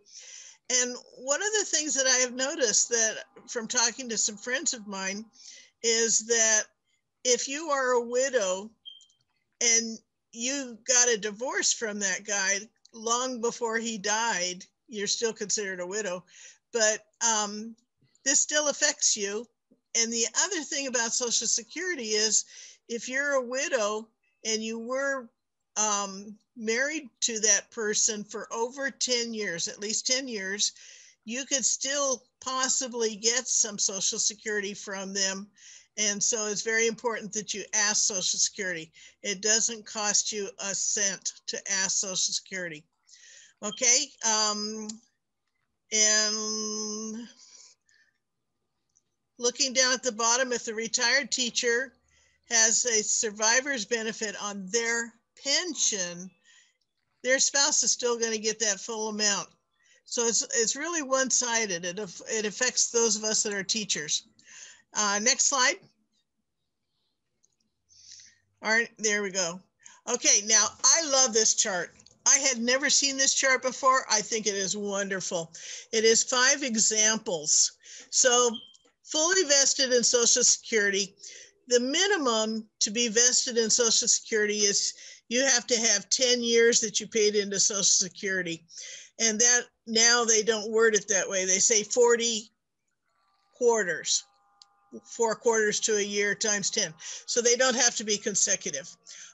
And one of the things that I have noticed that from talking to some friends of mine is that if you are a widow and you got a divorce from that guy long before he died, you're still considered a widow. But um, this still affects you. And the other thing about Social Security is if you're a widow and you were um, married to that person for over 10 years, at least 10 years, you could still possibly get some Social Security from them and so it's very important that you ask Social Security. It doesn't cost you a cent to ask Social Security. Okay. Um, and looking down at the bottom, if the retired teacher has a survivor's benefit on their pension, their spouse is still going to get that full amount. So it's, it's really one-sided. It, it affects those of us that are teachers. Uh, next slide. All right, there we go. Okay, now I love this chart. I had never seen this chart before. I think it is wonderful. It is five examples. So fully vested in Social Security, the minimum to be vested in Social Security is you have to have 10 years that you paid into Social Security. And that now they don't word it that way. They say 40 quarters four quarters to a year times 10. So they don't have to be consecutive.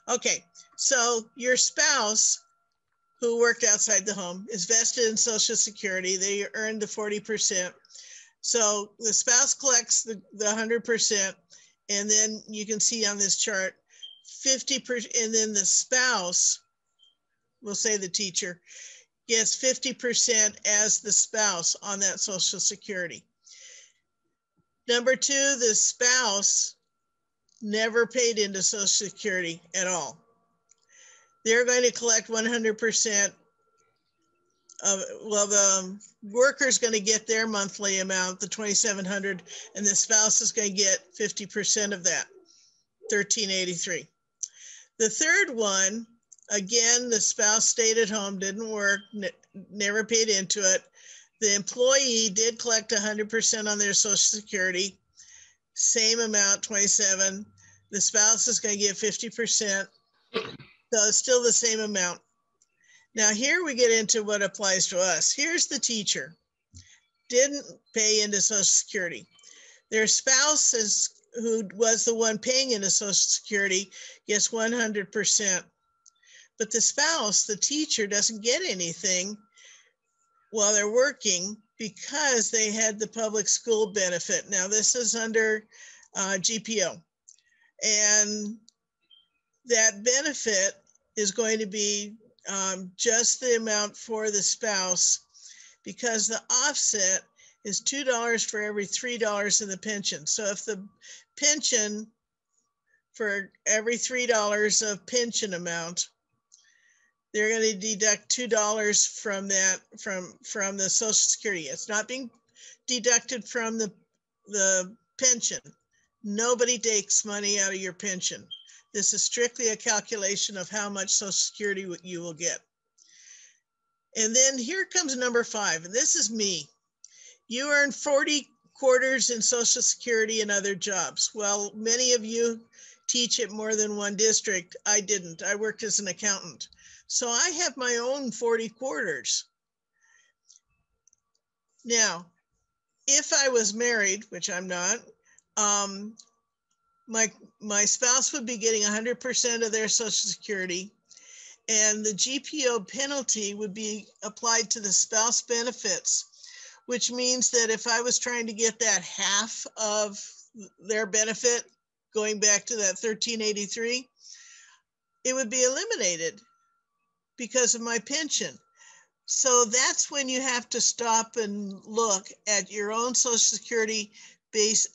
Okay, so your spouse who worked outside the home is vested in Social Security. They earned the 40%. So the spouse collects the, the 100%. And then you can see on this chart, 50%, and then the spouse, we'll say the teacher, gets 50% as the spouse on that Social Security. Number two, the spouse never paid into Social Security at all. they're going to collect 100% of, well, the worker's going to get their monthly amount, the 2,700, and the spouse is going to get 50% of that, 1383. The third one, again, the spouse stayed at home, didn't work, never paid into it. The employee did collect 100% on their Social Security, same amount, 27. The spouse is going to get 50%. So it's still the same amount. Now here we get into what applies to us. Here's the teacher. Didn't pay into Social Security. Their spouse is, who was the one paying into Social Security gets 100%. But the spouse, the teacher, doesn't get anything while they're working because they had the public school benefit. Now this is under uh, GPO. And that benefit is going to be um, just the amount for the spouse because the offset is $2 for every $3 in the pension. So if the pension for every $3 of pension amount, they're going to deduct $2 from that, from, from the social security. It's not being deducted from the, the pension. Nobody takes money out of your pension. This is strictly a calculation of how much Social Security you will get. And then here comes number five, and this is me. You earn 40 quarters in Social Security and other jobs. Well, many of you teach at more than one district. I didn't. I worked as an accountant. So I have my own 40 quarters. Now, if I was married, which I'm not, um, my my spouse would be getting 100% of their social security and the GPO penalty would be applied to the spouse benefits which means that if I was trying to get that half of their benefit going back to that 1383 it would be eliminated because of my pension. So that's when you have to stop and look at your own social security base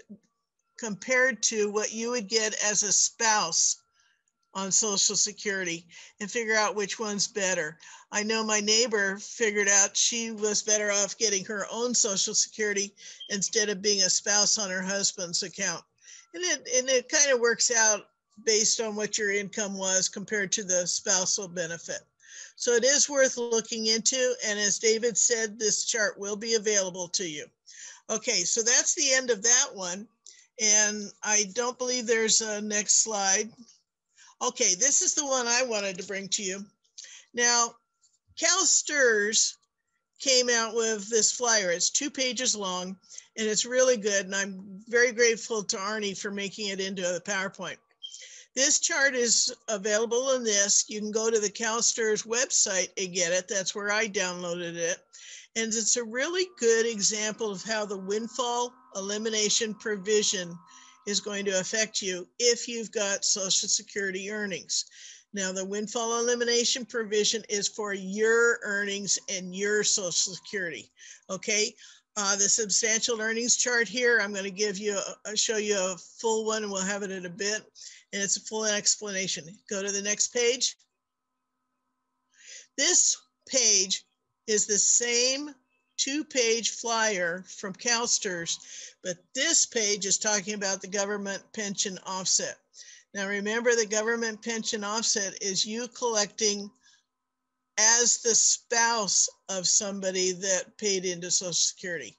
compared to what you would get as a spouse on Social Security and figure out which one's better. I know my neighbor figured out she was better off getting her own Social Security instead of being a spouse on her husband's account. And it, and it kind of works out based on what your income was compared to the spousal benefit. So it is worth looking into. And as David said, this chart will be available to you. Okay, so that's the end of that one. And I don't believe there's a next slide. Okay, this is the one I wanted to bring to you. Now, CalSTRS came out with this flyer. It's two pages long and it's really good. And I'm very grateful to Arnie for making it into a PowerPoint. This chart is available in this. You can go to the CalSTRS website and get it. That's where I downloaded it. And it's a really good example of how the windfall elimination provision is going to affect you if you've got Social Security earnings. Now, the windfall elimination provision is for your earnings and your Social Security. Okay. Uh, the substantial earnings chart here, I'm going to give you, a, show you a full one and we'll have it in a bit. And it's a full explanation. Go to the next page. This page is the same two page flyer from CalSTRS, but this page is talking about the government pension offset. Now remember the government pension offset is you collecting as the spouse of somebody that paid into Social Security.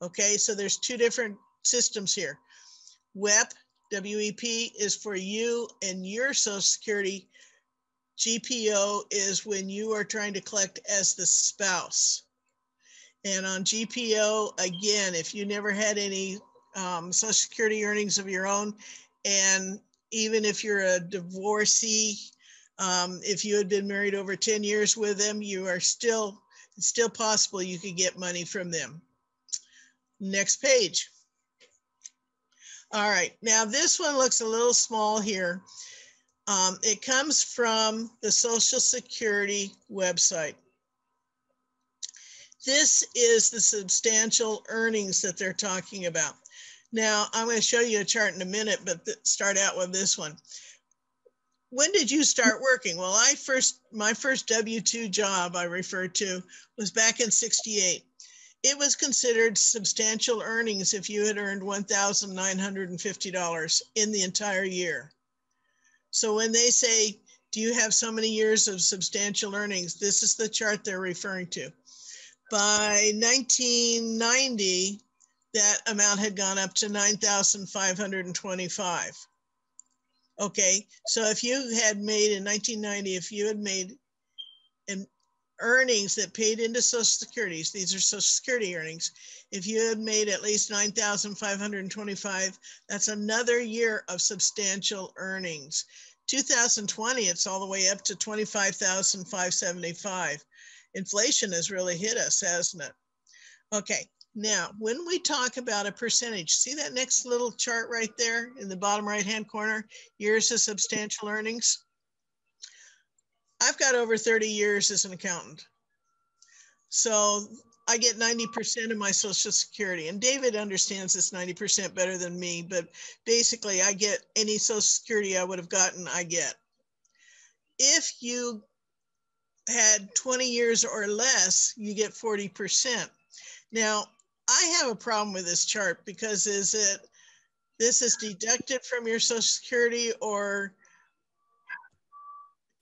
Okay, so there's two different systems here. WEP, WEP is for you and your Social Security GPO is when you are trying to collect as the spouse. And on GPO, again, if you never had any um, Social Security earnings of your own, and even if you're a divorcee, um, if you had been married over 10 years with them, you are still, it's still possible you could get money from them. Next page. All right, now this one looks a little small here. Um, it comes from the Social Security website. This is the substantial earnings that they're talking about. Now, I'm going to show you a chart in a minute, but start out with this one. when did you start working? Well, I first, my first W-2 job I referred to was back in 68. It was considered substantial earnings if you had earned $1,950 in the entire year. So when they say, do you have so many years of substantial earnings? This is the chart they're referring to. By 1990, that amount had gone up to 9,525. Okay, so if you had made in 1990, if you had made in earnings that paid into Social Securities, these are Social Security earnings, if you had made at least 9,525, that's another year of substantial earnings. 2020, it's all the way up to 25,575. Inflation has really hit us, hasn't it? Okay, now when we talk about a percentage, see that next little chart right there in the bottom right-hand corner, years of substantial earnings? I've got over 30 years as an accountant. So I get 90% of my Social Security. And David understands this 90% better than me, but basically, I get any Social Security I would have gotten, I get. If you had 20 years or less, you get 40%. Now, I have a problem with this chart because is it this is deducted from your Social Security or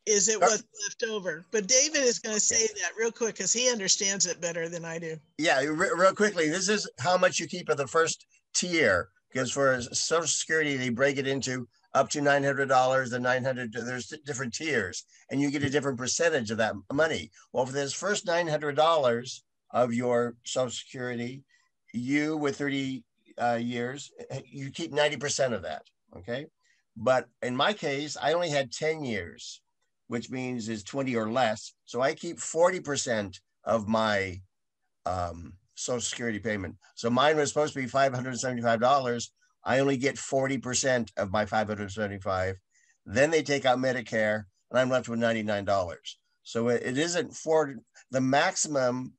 is it what's left over? But David is going to say that real quick because he understands it better than I do. Yeah, re- real quickly, this is how much you keep of the first tier because for Social Security they break it into up to nine hundred dollars, the nine hundred. There's different tiers, and you get a different percentage of that money. Well, for this first nine hundred dollars of your Social Security, you with thirty uh, years, you keep ninety percent of that. Okay, but in my case, I only had ten years which means is 20 or less. So I keep 40% of my um, Social Security payment. So mine was supposed to be $575. I only get 40% of my 575. Then they take out Medicare and I'm left with $99. So it, it isn't for the maximum,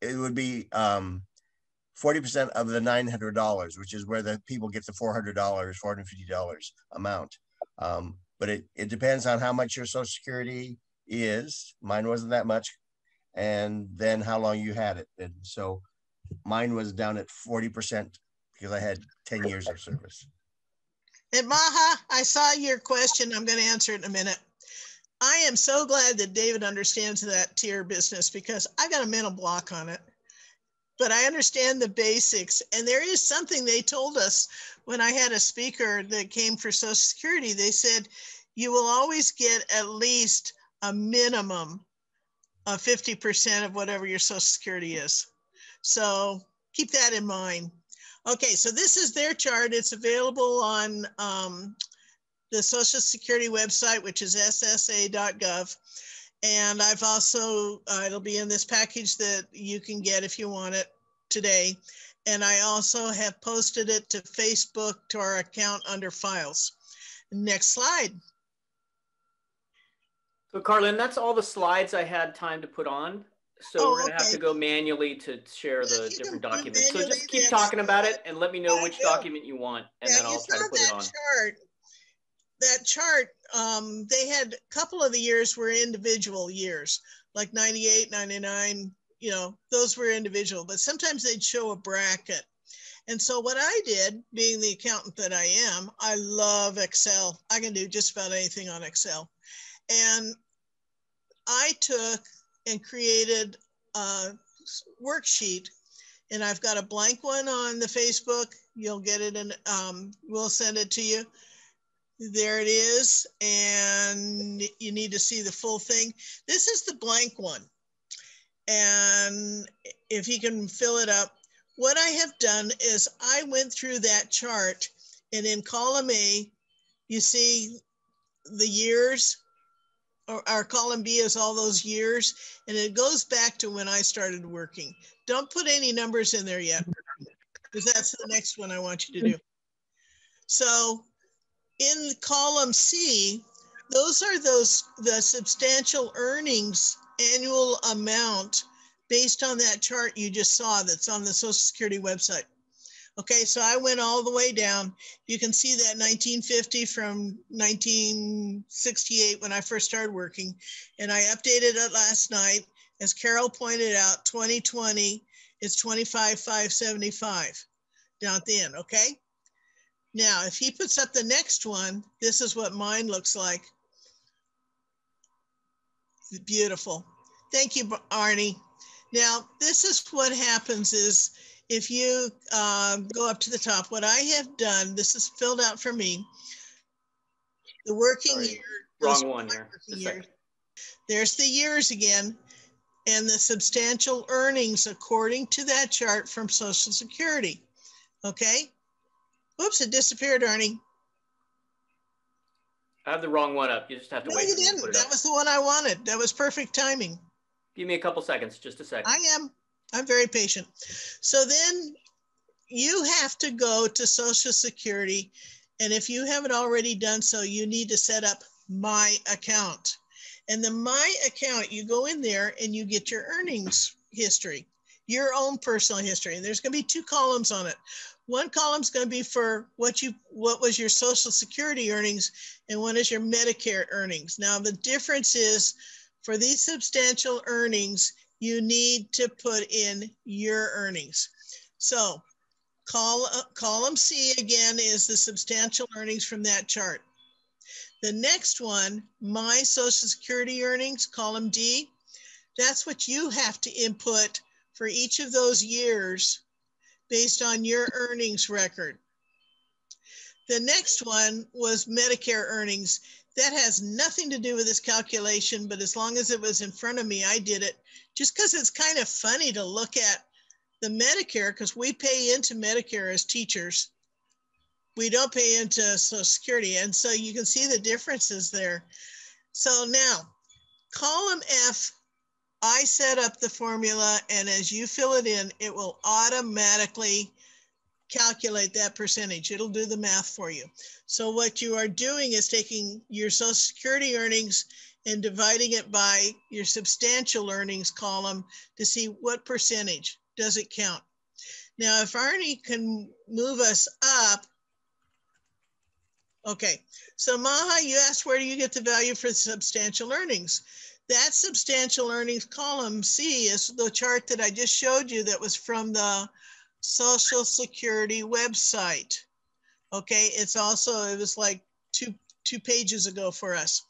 it would be um, 40% of the $900, which is where the people get the $400, $450 amount. Um, but it, it depends on how much your social security is. Mine wasn't that much and then how long you had it. And so mine was down at 40% because i had 10 years of service. And maha i saw your question. I'm going to answer it in a minute. I am so glad that david understands that tier business because i got a mental block on it but I understand the basics. And there is something they told us when I had a speaker that came for Social Security. They said, you will always get at least a minimum of 50% of whatever your Social Security is. So keep that in mind. Okay, so this is their chart. It's available on um, the Social Security website, which is ssa.gov. And I've also, uh, it'll be in this package that you can get if you want it today. And I also have posted it to Facebook to our account under files. Next slide. So Carlin, that's all the slides I had time to put on. So oh, we're gonna okay. have to go manually to share the different documents. So just keep talking about it and let me know which document you want, and yeah, then I'll try to put it on. Chart that chart, um, they had a couple of the years were individual years, like 98, 99, you know, those were individual, but sometimes they'd show a bracket. And so what I did, being the accountant that I am, I love Excel. I can do just about anything on Excel. And I took and created a worksheet and I've got a blank one on the Facebook. You'll get it and um, we'll send it to you. There it is. And you need to see the full thing. This is the blank one. And if you can fill it up, what I have done is I went through that chart and in column A, you see the years, or our column B is all those years, and it goes back to when I started working. Don't put any numbers in there yet, because that's the next one I want you to do. So in column C, those are those the substantial earnings annual amount based on that chart you just saw that's on the Social Security website. Okay, so I went all the way down. You can see that 1950 from 1968 when I first started working. And I updated it last night. As Carol pointed out, 2020 is 25,575 down at the end, okay? Now, if he puts up the next one, this is what mine looks like. Beautiful. Thank you, Arnie. Now, this is what happens is if you um, go up to the top, what I have done, this is filled out for me. The working Sorry, year. Wrong one here. working Just a year. There's the years again and the substantial earnings according to that chart from Social Security. Okay. Oops, it disappeared, Ernie. I have the wrong one up. You just have to No, wait. you me to didn't. That up. was the one I wanted. That was perfect timing. Give me a couple seconds, just a second. I am. I'm very patient. So then you have to go to Social Security. And if you haven't already done so, you need to set up my account. And the my account, you go in there and you get your earnings history, your own personal history. And there's going to be two columns on it. One column's going to be for what you what was your Social Security earnings, and one is your Medicare earnings. Now the difference is for these substantial earnings, you need to put in your earnings. So col- uh, column C again is the substantial earnings from that chart. The next one, my Social Security earnings, column D, that's what you have to input for each of those years based on your earnings record. The next one was Medicare earnings. That has nothing to do with this calculation, but as long as it was in front of me, I did it just because it's kind of funny to look at the Medicare because we pay into Medicare as teachers. We don't pay into Social Security. And so you can see the differences there. So now, column F, I set up the formula, and as you fill it in, it will automatically calculate that percentage. It'll do the math for you. So what you are doing is taking your Social Security earnings and dividing it by your substantial earnings column to see what percentage does it count. Now, if Arnie can move us up, okay. So Maha, you asked where do you get the value for substantial earnings? That substantial earnings column C is the chart that I just showed you that was from the Social Security website. Okay, it's also, it was like two, two pages ago for us.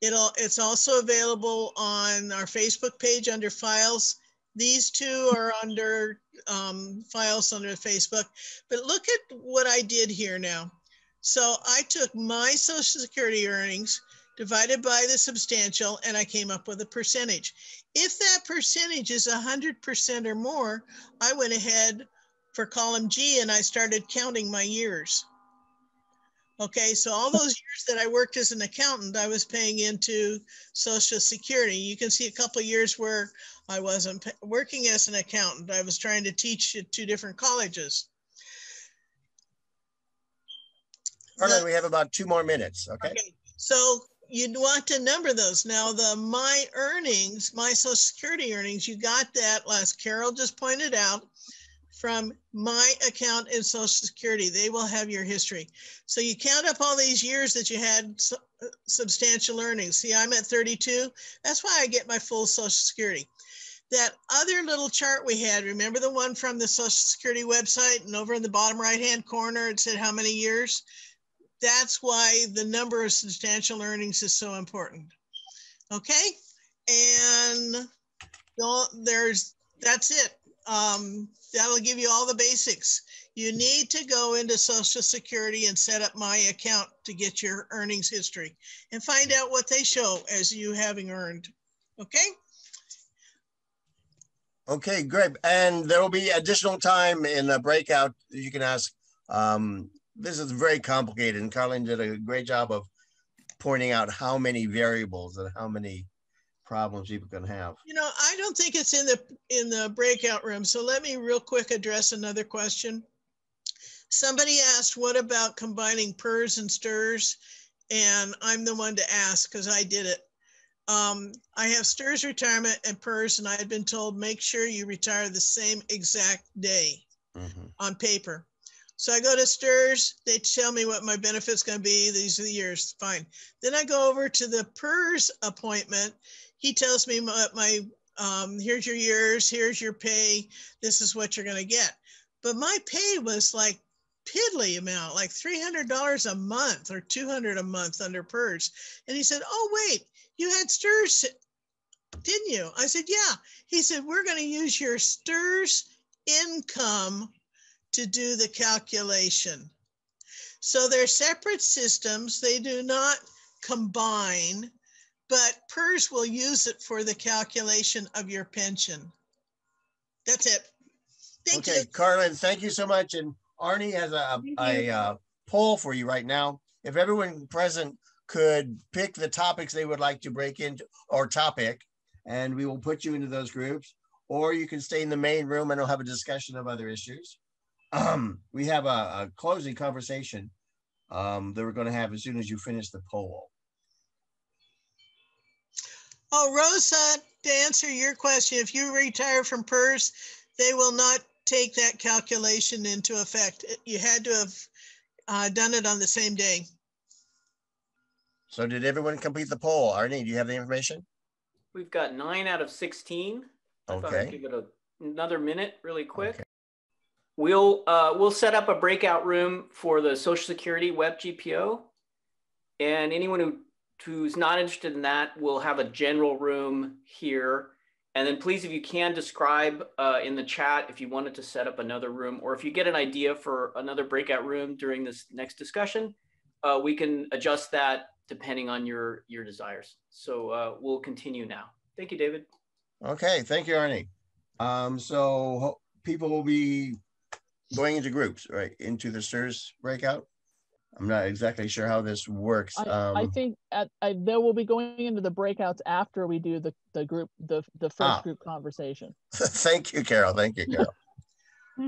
It'll, it's also available on our Facebook page under files. These two are under um, files under Facebook. But look at what I did here now. So I took my Social Security earnings divided by the substantial, and I came up with a percentage. If that percentage is 100% or more, I went ahead for column G and I started counting my years. Okay, so all those years that I worked as an accountant, I was paying into Social Security. You can see a couple of years where I wasn't working as an accountant. I was trying to teach at two different colleges. Carlin, we have about two more minutes, okay? So you'd want to number those. Now, the my earnings, my Social Security earnings, you got that last Carol just pointed out from my account in Social Security. They will have your history. So you count up all these years that you had su- substantial earnings. See, I'm at 32. That's why I get my full Social Security. That other little chart we had, remember the one from the Social Security website and over in the bottom right-hand corner, it said how many years? That's why the number of substantial earnings is so important. Okay, and there's that's it. Um, that'll give you all the basics. You need to go into Social Security and set up my account to get your earnings history and find out what they show as you having earned. Okay. Okay, great. And there will be additional time in the breakout. You can ask. Um, this is very complicated, and Carlin did a great job of pointing out how many variables and how many problems people can have. You know, I don't think it's in the in the breakout room. So let me real quick address another question. Somebody asked, what about combining PERS and STRS? And I'm the one to ask because I did it. Um, I have STRS retirement and PERS, and I had been told make sure you retire the same exact day. on paper. So I go to STRS, they tell me what my benefit's gonna be, these are the years, fine. Then I go over to the PERS appointment. He tells me what my, um, here's your years, here's your pay, this is what you're gonna get. But my pay was like piddly amount, like $300 a month or 200 a month under PERS. And he said, oh, wait, you had STRS, didn't you? I said, yeah. He said, we're gonna use your STRS income to do the calculation. So they're separate systems. They do not combine, but PERS will use it for the calculation of your pension. That's it. Thank okay, you. Carlin, thank you so much. And Arnie has a, a, uh, poll for you right now. If everyone present could pick the topics they would like to break into or topic, and we will put you into those groups, or you can stay in the main room and we'll have a discussion of other issues. Um, we have a, a closing conversation um, that we're going to have as soon as you finish the poll. Oh, Rosa, to answer your question, if you retire from PERS, they will not take that calculation into effect. You had to have uh, done it on the same day. So did everyone complete the poll? Arnie, do you have the information? We've got nine out of 16. I thought I'd Okay. give it a, another minute really quick. We'll, uh, we'll set up a breakout room for the Social Security WEP GPO. And anyone who, who's not interested in that will have a general room here. And then please, if you can describe uh, in the chat if you wanted to set up another room or if you get an idea for another breakout room during this next discussion, uh, we can adjust that depending on your, your desires. So uh, we'll continue now. Thank you, David. Okay, thank you, Arnie. Um, so people will be going into groups, right, into the STRS breakout. I'm not exactly sure how this works. I, Um, I think at, I, they will be going into the breakouts after we do the, the group, the, the first Ah. group conversation. thank you, Carol. Thank you, Carol.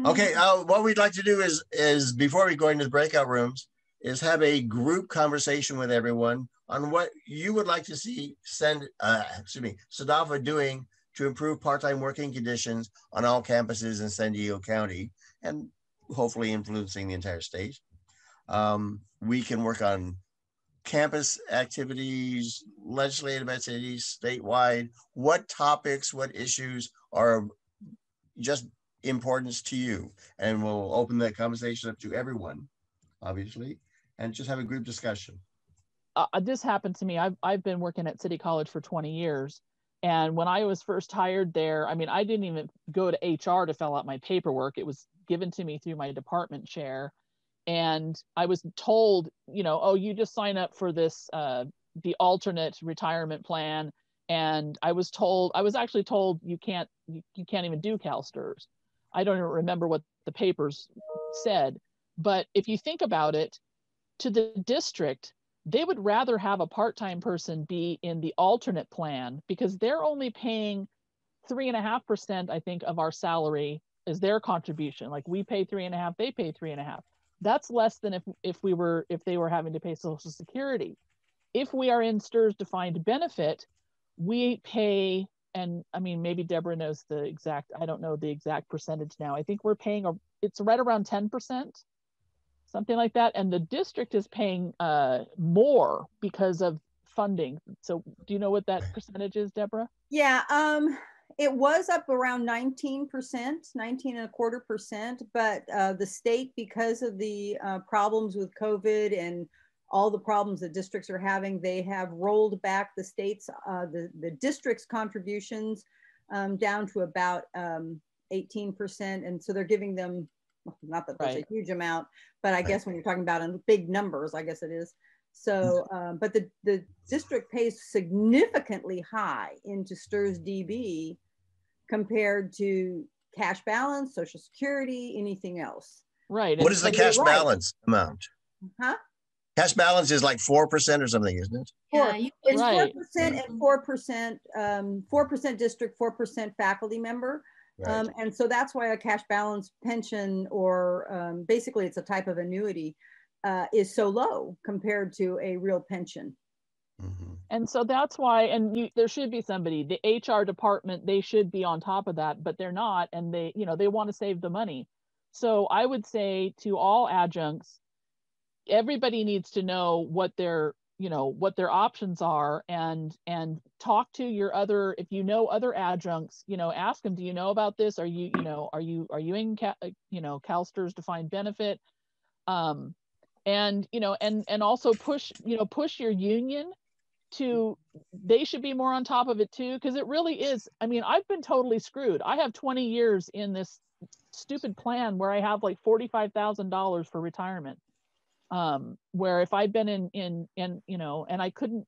Okay, uh, what we'd like to do is is before we go into the breakout rooms, is have a group conversation with everyone on what you would like to see send uh, excuse me, SDAFA doing to improve part-time working conditions on all campuses in San Diego County and hopefully influencing the entire state. Um, we can work on campus activities, legislative activities, statewide. What topics, what issues are just importance to you? And we'll open that conversation up to everyone, obviously, and just have a group discussion. uh, this happened to me. I've, I've been working at City College for 20 years. And when I was first hired there, I mean, I didn't even go to HR to fill out my paperwork. It was given to me through my department chair. And I was told, you know, oh, you just sign up for this, uh, the alternate retirement plan. And I was told, I was actually told you can't, you, you can't even do CalSTRS. I don't even remember what the papers said. But if you think about it, to the district, they would rather have a part-time person be in the alternate plan because they're only paying three and a half percent, I think, of our salary is their contribution. Like we pay three and a half, they pay three and a half. That's less than if if we were if they were having to pay Social Security. If we are in STRS defined benefit, we pay, and I mean maybe Deborah knows the exact. I don't know the exact percentage now. I think we're paying a. It's right around ten percent something like that and the district is paying uh, more because of funding so do you know what that percentage is deborah Yeah, um, it was up around nineteen percent, nineteen and a quarter percent, but uh, the state, because of the uh, problems with COVID and all the problems that districts are having, they have rolled back the state's, uh, the, the district's contributions um, down to about um, eighteen percent, and so they're giving them, not that there's Right. a huge amount, but I guess when you're talking about in big numbers, I guess it is. So, um, but the, the district pays significantly high into STRS DB compared to cash balance, social security, anything else. right What is the but you're cash right. balance amount? Huh? Cash balance is like 4% or something, isn't it? Yeah, Four, it's four Right. percent and four percent, um, four percent district, four percent faculty member. Right. Um, and so that's why a cash balance pension or, um, basically it's a type of annuity, uh, is so low compared to a real pension. And so that's why and you, there should be somebody the hr department they should be on top of that but they're not and they you know they want to save the money. So I would say to all adjuncts, everybody needs to know what their you know what their options are and and talk to your other if you know other adjuncts you know ask them do you know about this? Are you you know are you are you in you know CalSTRS defined benefit? Um and you know and and also push you know push your union to they should be more on top of it too because it really is i mean i've been totally screwed i have 20 years in this stupid plan where i have like $45000 for retirement um, where if i've been in in in you know, and I couldn't,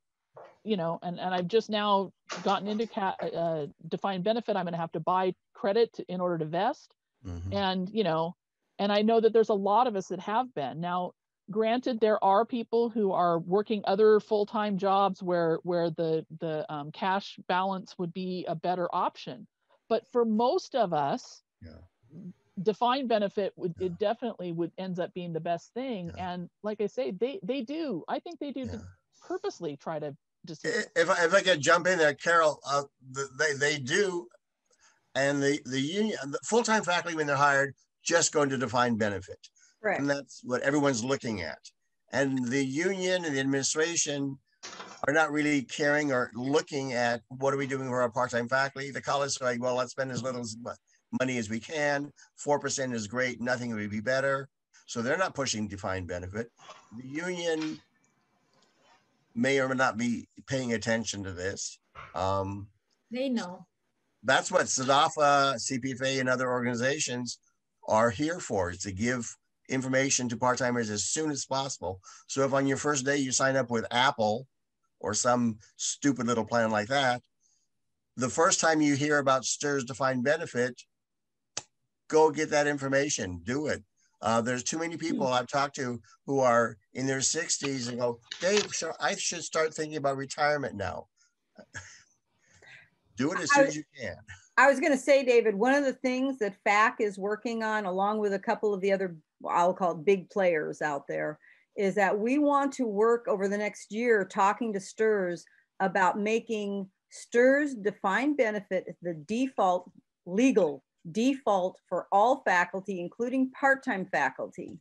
you know, and and I've just now gotten into ca- uh, defined benefit, I'm going to have to buy credit to, in order to vest, Mm-hmm. and you know, and I know that there's a lot of us that have been now. Granted, there are people who are working other full-time jobs where where the the um, cash balance would be a better option, but for most of us, defined benefit would it definitely would ends up being the best thing. And like i say they they do i think they do purposely try to just if I, if I could jump in there, Carol, uh, they they do, and the the union, the full time faculty when they're hired just go into defined benefit, Correct. and that's what everyone's looking at. And the union and the administration are not really caring or looking at what are we doing for our part time faculty. The college is like, well, let's spend as little money as we can. Four percent is great. Nothing would be better. So they're not pushing defined benefit. The union may or may not be paying attention to this. Um, They know. that's what SDAFA, CPFA, and other organizations are here for, is to give information to part-timers as soon as possible. So if on your first day you sign up with Apple or some stupid little plan like that, the first time you hear about STRS defined benefit, go get that information, do it. Uh, there's too many people I've talked to who are in their 60s and go, Dave, sure, I should start thinking about retirement now. do it as soon as you can. I was going to say, David, one of the things that FAC is working on, along with a couple of the other, I'll call it big players out there, is that we want to work over the next year talking to STRS about making STRS defined benefit the default legal default for all faculty, including part-time faculty.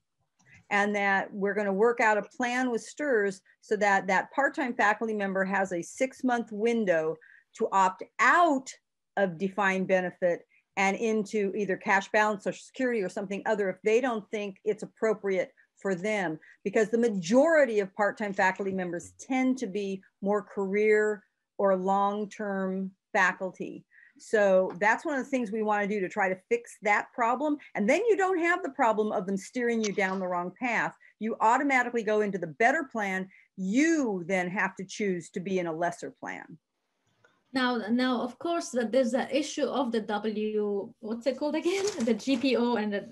And that we're going to work out a plan with STRS so that that part-time faculty member has a six-month window to opt out of defined benefit and into either cash balance, social security, or something other if they don't think it's appropriate for them. Because the majority of part-time faculty members tend to be more career or long-term faculty. So that's one of the things we want to do to try to fix that problem. And then you don't have the problem of them steering you down the wrong path. You automatically go into the better plan. You then have to choose to be in a lesser plan. Now, now, of course, that there's the issue of the W, what's it called again? The GPO and the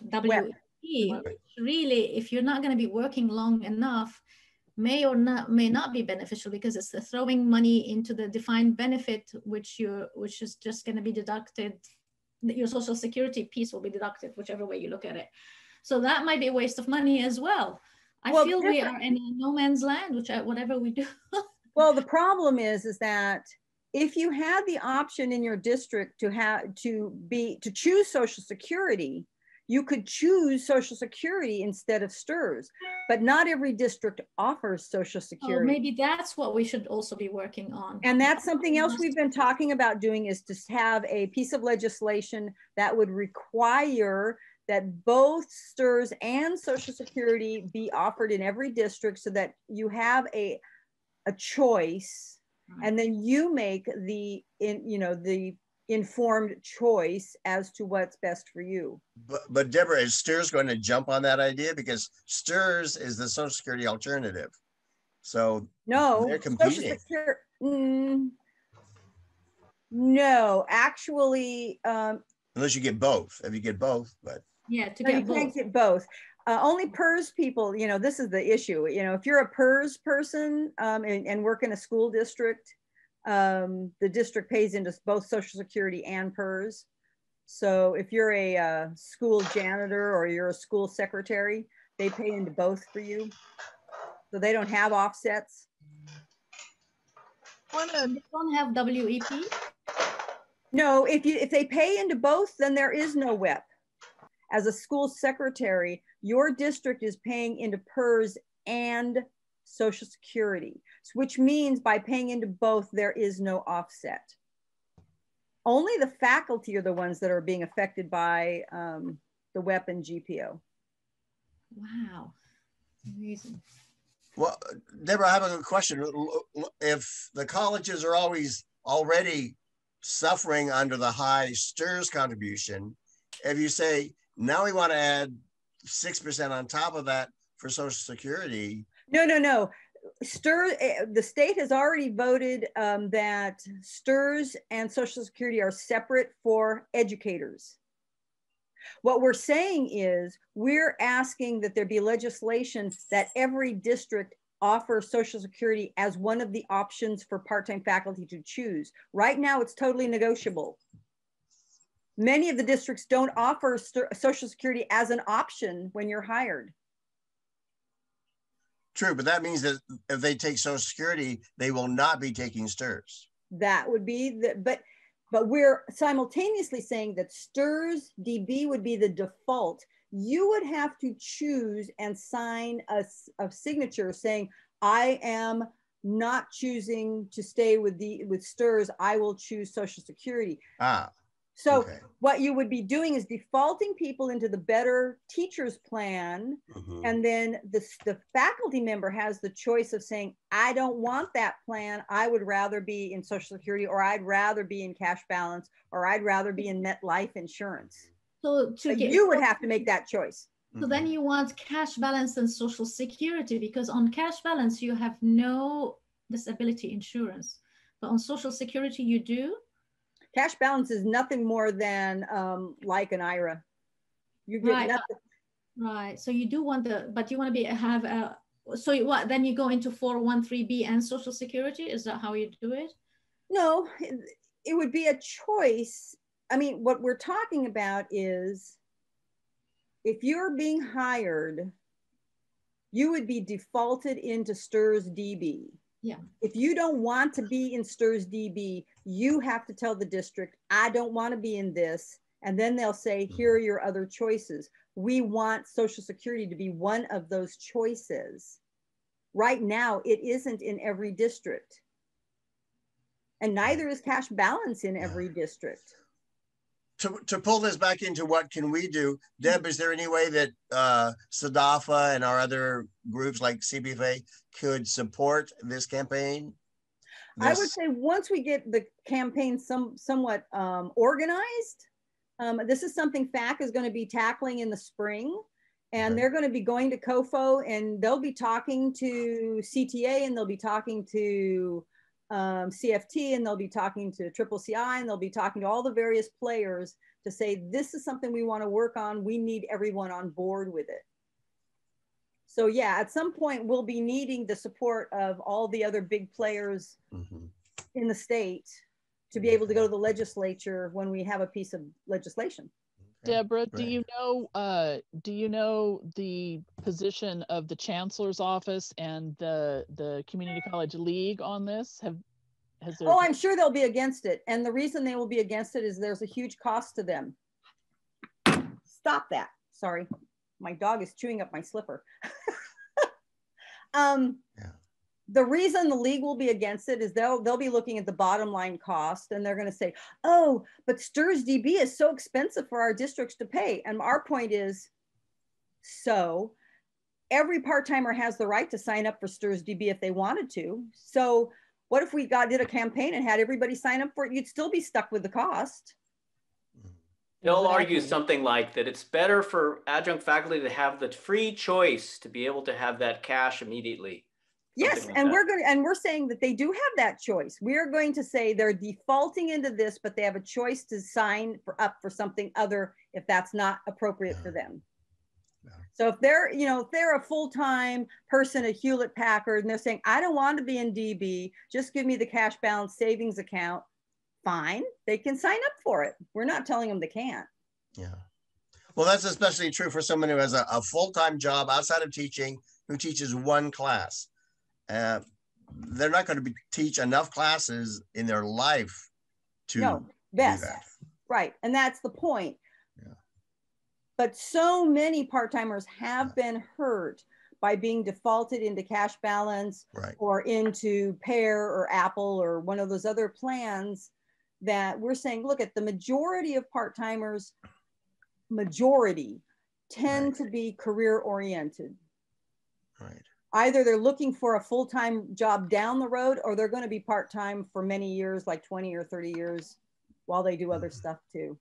WE. Really, if you're not going to be working long enough, may or not may not be beneficial because it's the throwing money into the defined benefit, which you which is just going to be deducted. Your social security piece will be deducted, whichever way you look at it. So that might be a waste of money as well. I Well, feel we are in a no man's land, which I, whatever we do. Well, the problem is, is that if you had the option in your district to have to be to choose Social Security, you could choose Social Security instead of STRS. But not every district offers Social Oh, Security. maybe that's what we should also be working on. And that's something else we've been talking about doing is to have a piece of legislation that would require that both STRS and Social Security be offered in every district so that you have a, a choice and then you make the, in, you know, the informed choice as to what's best for you. But, but Deborah, is STRS going to jump on that idea? Because STRS is the Social Security alternative. So No. they're Social competing. Secur- mm, no, actually, um, Unless you get both. If you get both, but Yeah, to No, you get both. can't get both. Uh, only PERS people, you know, this is the issue. You know, if you're a PERS person um, and, and work in a school district, um, the district pays into both Social Security and PERS. So if you're a uh, school janitor or you're a school secretary, they pay into both for you. So they don't have offsets. You don't have WEP? No, if you if they pay into both, then there is no WEP. as a school secretary, your district is paying into PERS and Social Security, which means by paying into both, there is no offset. Only the faculty are the ones that are being affected by um, the WEP and GPO. Wow. Amazing. Well, Deborah, I have a question. If the colleges are always already suffering under the high STRS contribution, if you say now we want to add 6% on top of that for Social Security. No, no, no. STRS, eh, the state has already voted um, that STRS and Social Security are separate for educators. What we're saying is we're asking that there be legislation that every district offer Social Security as one of the options for part-time faculty to choose. Right now, it's totally negotiable. Many of the districts don't offer Social Security as an option when you're hired. True, but that means that if they take Social Security, they will not be taking STRS. That would be the, but but we're simultaneously saying that STRS DB would be the default. You would have to choose and sign a, a signature saying, I am not choosing to stay with the with STRS, I will choose Social Security. Ah. So okay. what you would be doing is defaulting people into the better teachers plan. Mm-hmm. And then the, the faculty member has the choice of saying, I don't want that plan. I would rather be in Social Security or I'd rather be in cash balance or I'd rather be in Met Life insurance. So to get, you would have to make that choice. So then you want cash balance and Social Security because on cash balance, you have no disability insurance. But on Social Security, you do cash balance is nothing more than um, like an IRA. You get right. nothing. Right. So you do want the, but you want to be have a. So you, what? Then you go into four one three B and Social Security. Is that how you do it? No, it, it would be a choice. I mean, what we're talking about is if you're being hired, you would be defaulted into STRS DB. Yeah. If you don't want to be in STRS DB, you have to tell the district, I don't want to be in this. And then they'll say, mm-hmm. here are your other choices. We want Social Security to be one of those choices. Right now, it isn't in every district. And neither is cash balance in every district to, to pull this back into what can we do, Deb, is there any way that uh, SDAFA and our other groups like CPFA could support this campaign? This? I would say once we get the campaign some somewhat um, organized, um, this is something FAC is going to be tackling in the spring. And they're going to be going to COFO and they'll be talking to CTA and they'll be talking to um, CFT and they'll be talking to Triple CI and they'll be talking to all the various players to say, this is something we want to work on. We need everyone on board with it. So yeah, at some point we'll be needing the support of all the other big players mm-hmm. in the state to be able to go to the legislature when we have a piece of legislation. Deborah, do you know uh, do you know the position of the chancellor's office and the the community college league on this? Have has there... Oh, I'm sure they'll be against it, and the reason they will be against it is there's a huge cost to them. Stop that! Sorry, my dog is chewing up my slipper. um, yeah the reason the league will be against it is they'll they'll be looking at the bottom line cost and they're going to say, "Oh, but STRS DB is so expensive for our districts to pay." And our point is, so every part timer has the right to sign up for STRS DB if they wanted to. So what if we got did a campaign and had everybody sign up for it? You'd still be stuck with the cost. They'll argue something like that it's better for adjunct faculty to have the free choice to be able to have that cash immediately Yes, like and that. we're going to, and we're saying that they do have that choice. We are going to say they're defaulting into this, but they have a choice to sign for up for something other if that's not appropriate for them. So if they're, you know, if they're a full-time person at Hewlett Packard and they're saying, I don't want to be in DB, just give me the cash balance savings account, fine, they can sign up for it. We're not telling them they can't. Yeah. Well, that's especially true for someone who has a, a full-time job outside of teaching who teaches one class uh, they're not going to be, teach enough classes in their life to no, best. Right. And that's the point. Yeah. But so many part-timers have been hurt by being defaulted into cash balance Right. or into Pear or Apple or one of those other plans that we're saying, look at the majority of part-timers, majority tend to be career oriented. Right. Either they're looking for a full-time job down the road or they're going to be part-time for many years, like 20 or 30 years while they do other stuff too.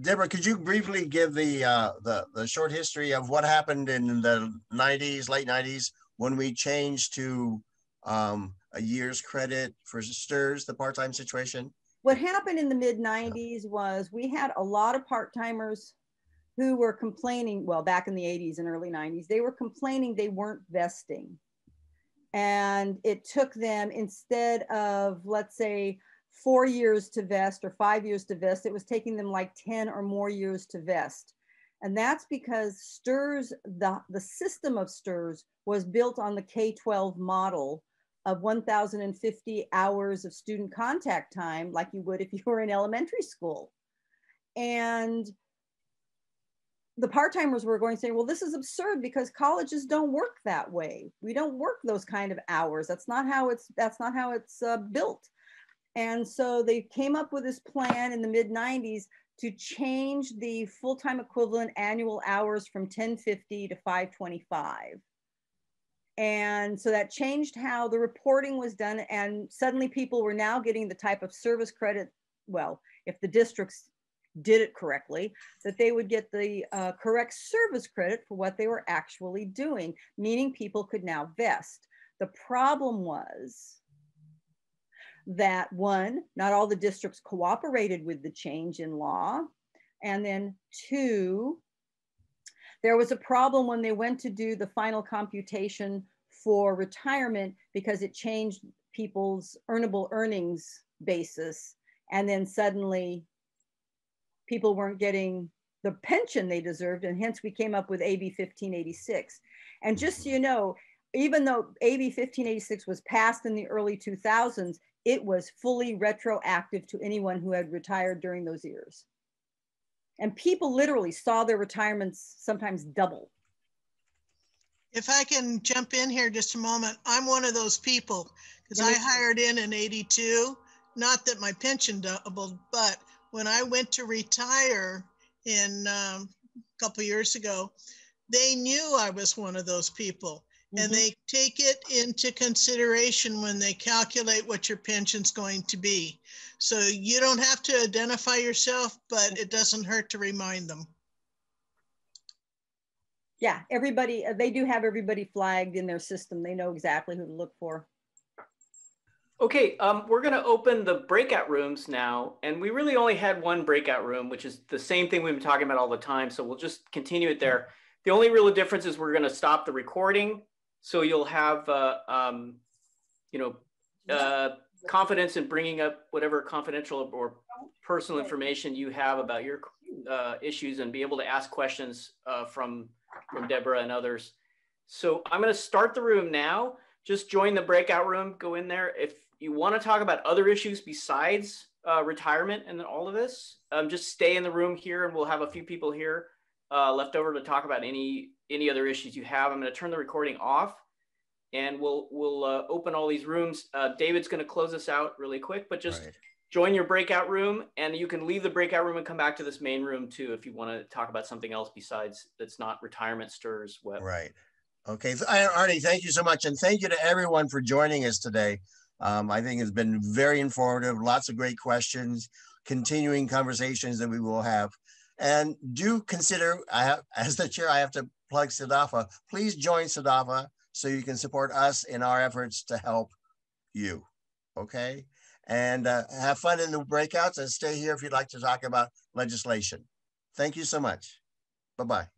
Deborah, could you briefly give the, uh, the, the short history of what happened in the nineties, late nineties, when we changed to, um, a year's credit for STRS, the part-time situation? what happened in the mid 90s was we had a lot of part-timers who were complaining well back in the 80s and early 90s they were complaining they weren't vesting and it took them instead of let's say four years to vest or five years to vest it was taking them like 10 or more years to vest and that's because STRS the, the system of STRS was built on the k-12 model of 1,050 hours of student contact time, like you would if you were in elementary school. And the part-timers were going to say, well, this is absurd because colleges don't work that way. We don't work those kind of hours. That's not how it's, that's not how it's uh, built. And so they came up with this plan in the mid 90s to change the full-time equivalent annual hours from 1050 to 525. And so that changed how the reporting was done. And suddenly people were now getting the type of service credit. Well, if the districts did it correctly, that they would get the uh, correct service credit for what they were actually doing, meaning people could now vest. The problem was that one, not all the districts cooperated with the change in law. And then two, there was a problem when they went to do the final computation for retirement because it changed people's earnable earnings basis. And then suddenly people weren't getting the pension they deserved. And hence we came up with AB 1586. And just so you know, even though AB 1586 was passed in the early 2000s, it was fully retroactive to anyone who had retired during those years. And people literally saw their retirements sometimes double. If I can jump in here just a moment, I'm one of those people because I hired in in 82. Not that my pension doubled, but when I went to retire in um, a couple years ago, they knew I was one of those people. And Mhm. they take it into consideration when they calculate what your pension's going to be. So you don't have to identify yourself, but it doesn't hurt to remind them. Yeah, everybody, uh, they do have everybody flagged in their system. They know exactly who to look for. Okay, um, we're going to open the breakout rooms now, and we really only had one breakout room, which is the same thing we've been talking about all the time. So we'll just continue it there. The only real difference is we're going to stop the recording, so you'll have, uh, um, you know, uh, confidence in bringing up whatever confidential or personal information you have about your uh, issues, and be able to ask questions uh, from from Deborah and others. So I'm going to start the room now. Just join the breakout room. Go in there. If you want to talk about other issues besides uh, retirement and all of this, um, just stay in the room here, and we'll have a few people here uh, left over to talk about any any other issues you have. I'm going to turn the recording off, and we'll we'll uh, open all these rooms. Uh, David's going to close us out really quick, but just join your breakout room, and you can leave the breakout room and come back to this main room too if you want to talk about something else besides that's not retirement STRS. WEP. Right. Okay, Arnie, thank you so much, and thank you to everyone for joining us today. Um, I think it's been very informative, lots of great questions, continuing conversations that we will have. And do consider, I have, as the chair, I have to plug SDAFA. Please join SDAFA so you can support us in our efforts to help you. Okay, and uh, have fun in the breakouts and stay here if you'd like to talk about legislation. Thank you so much. Bye bye.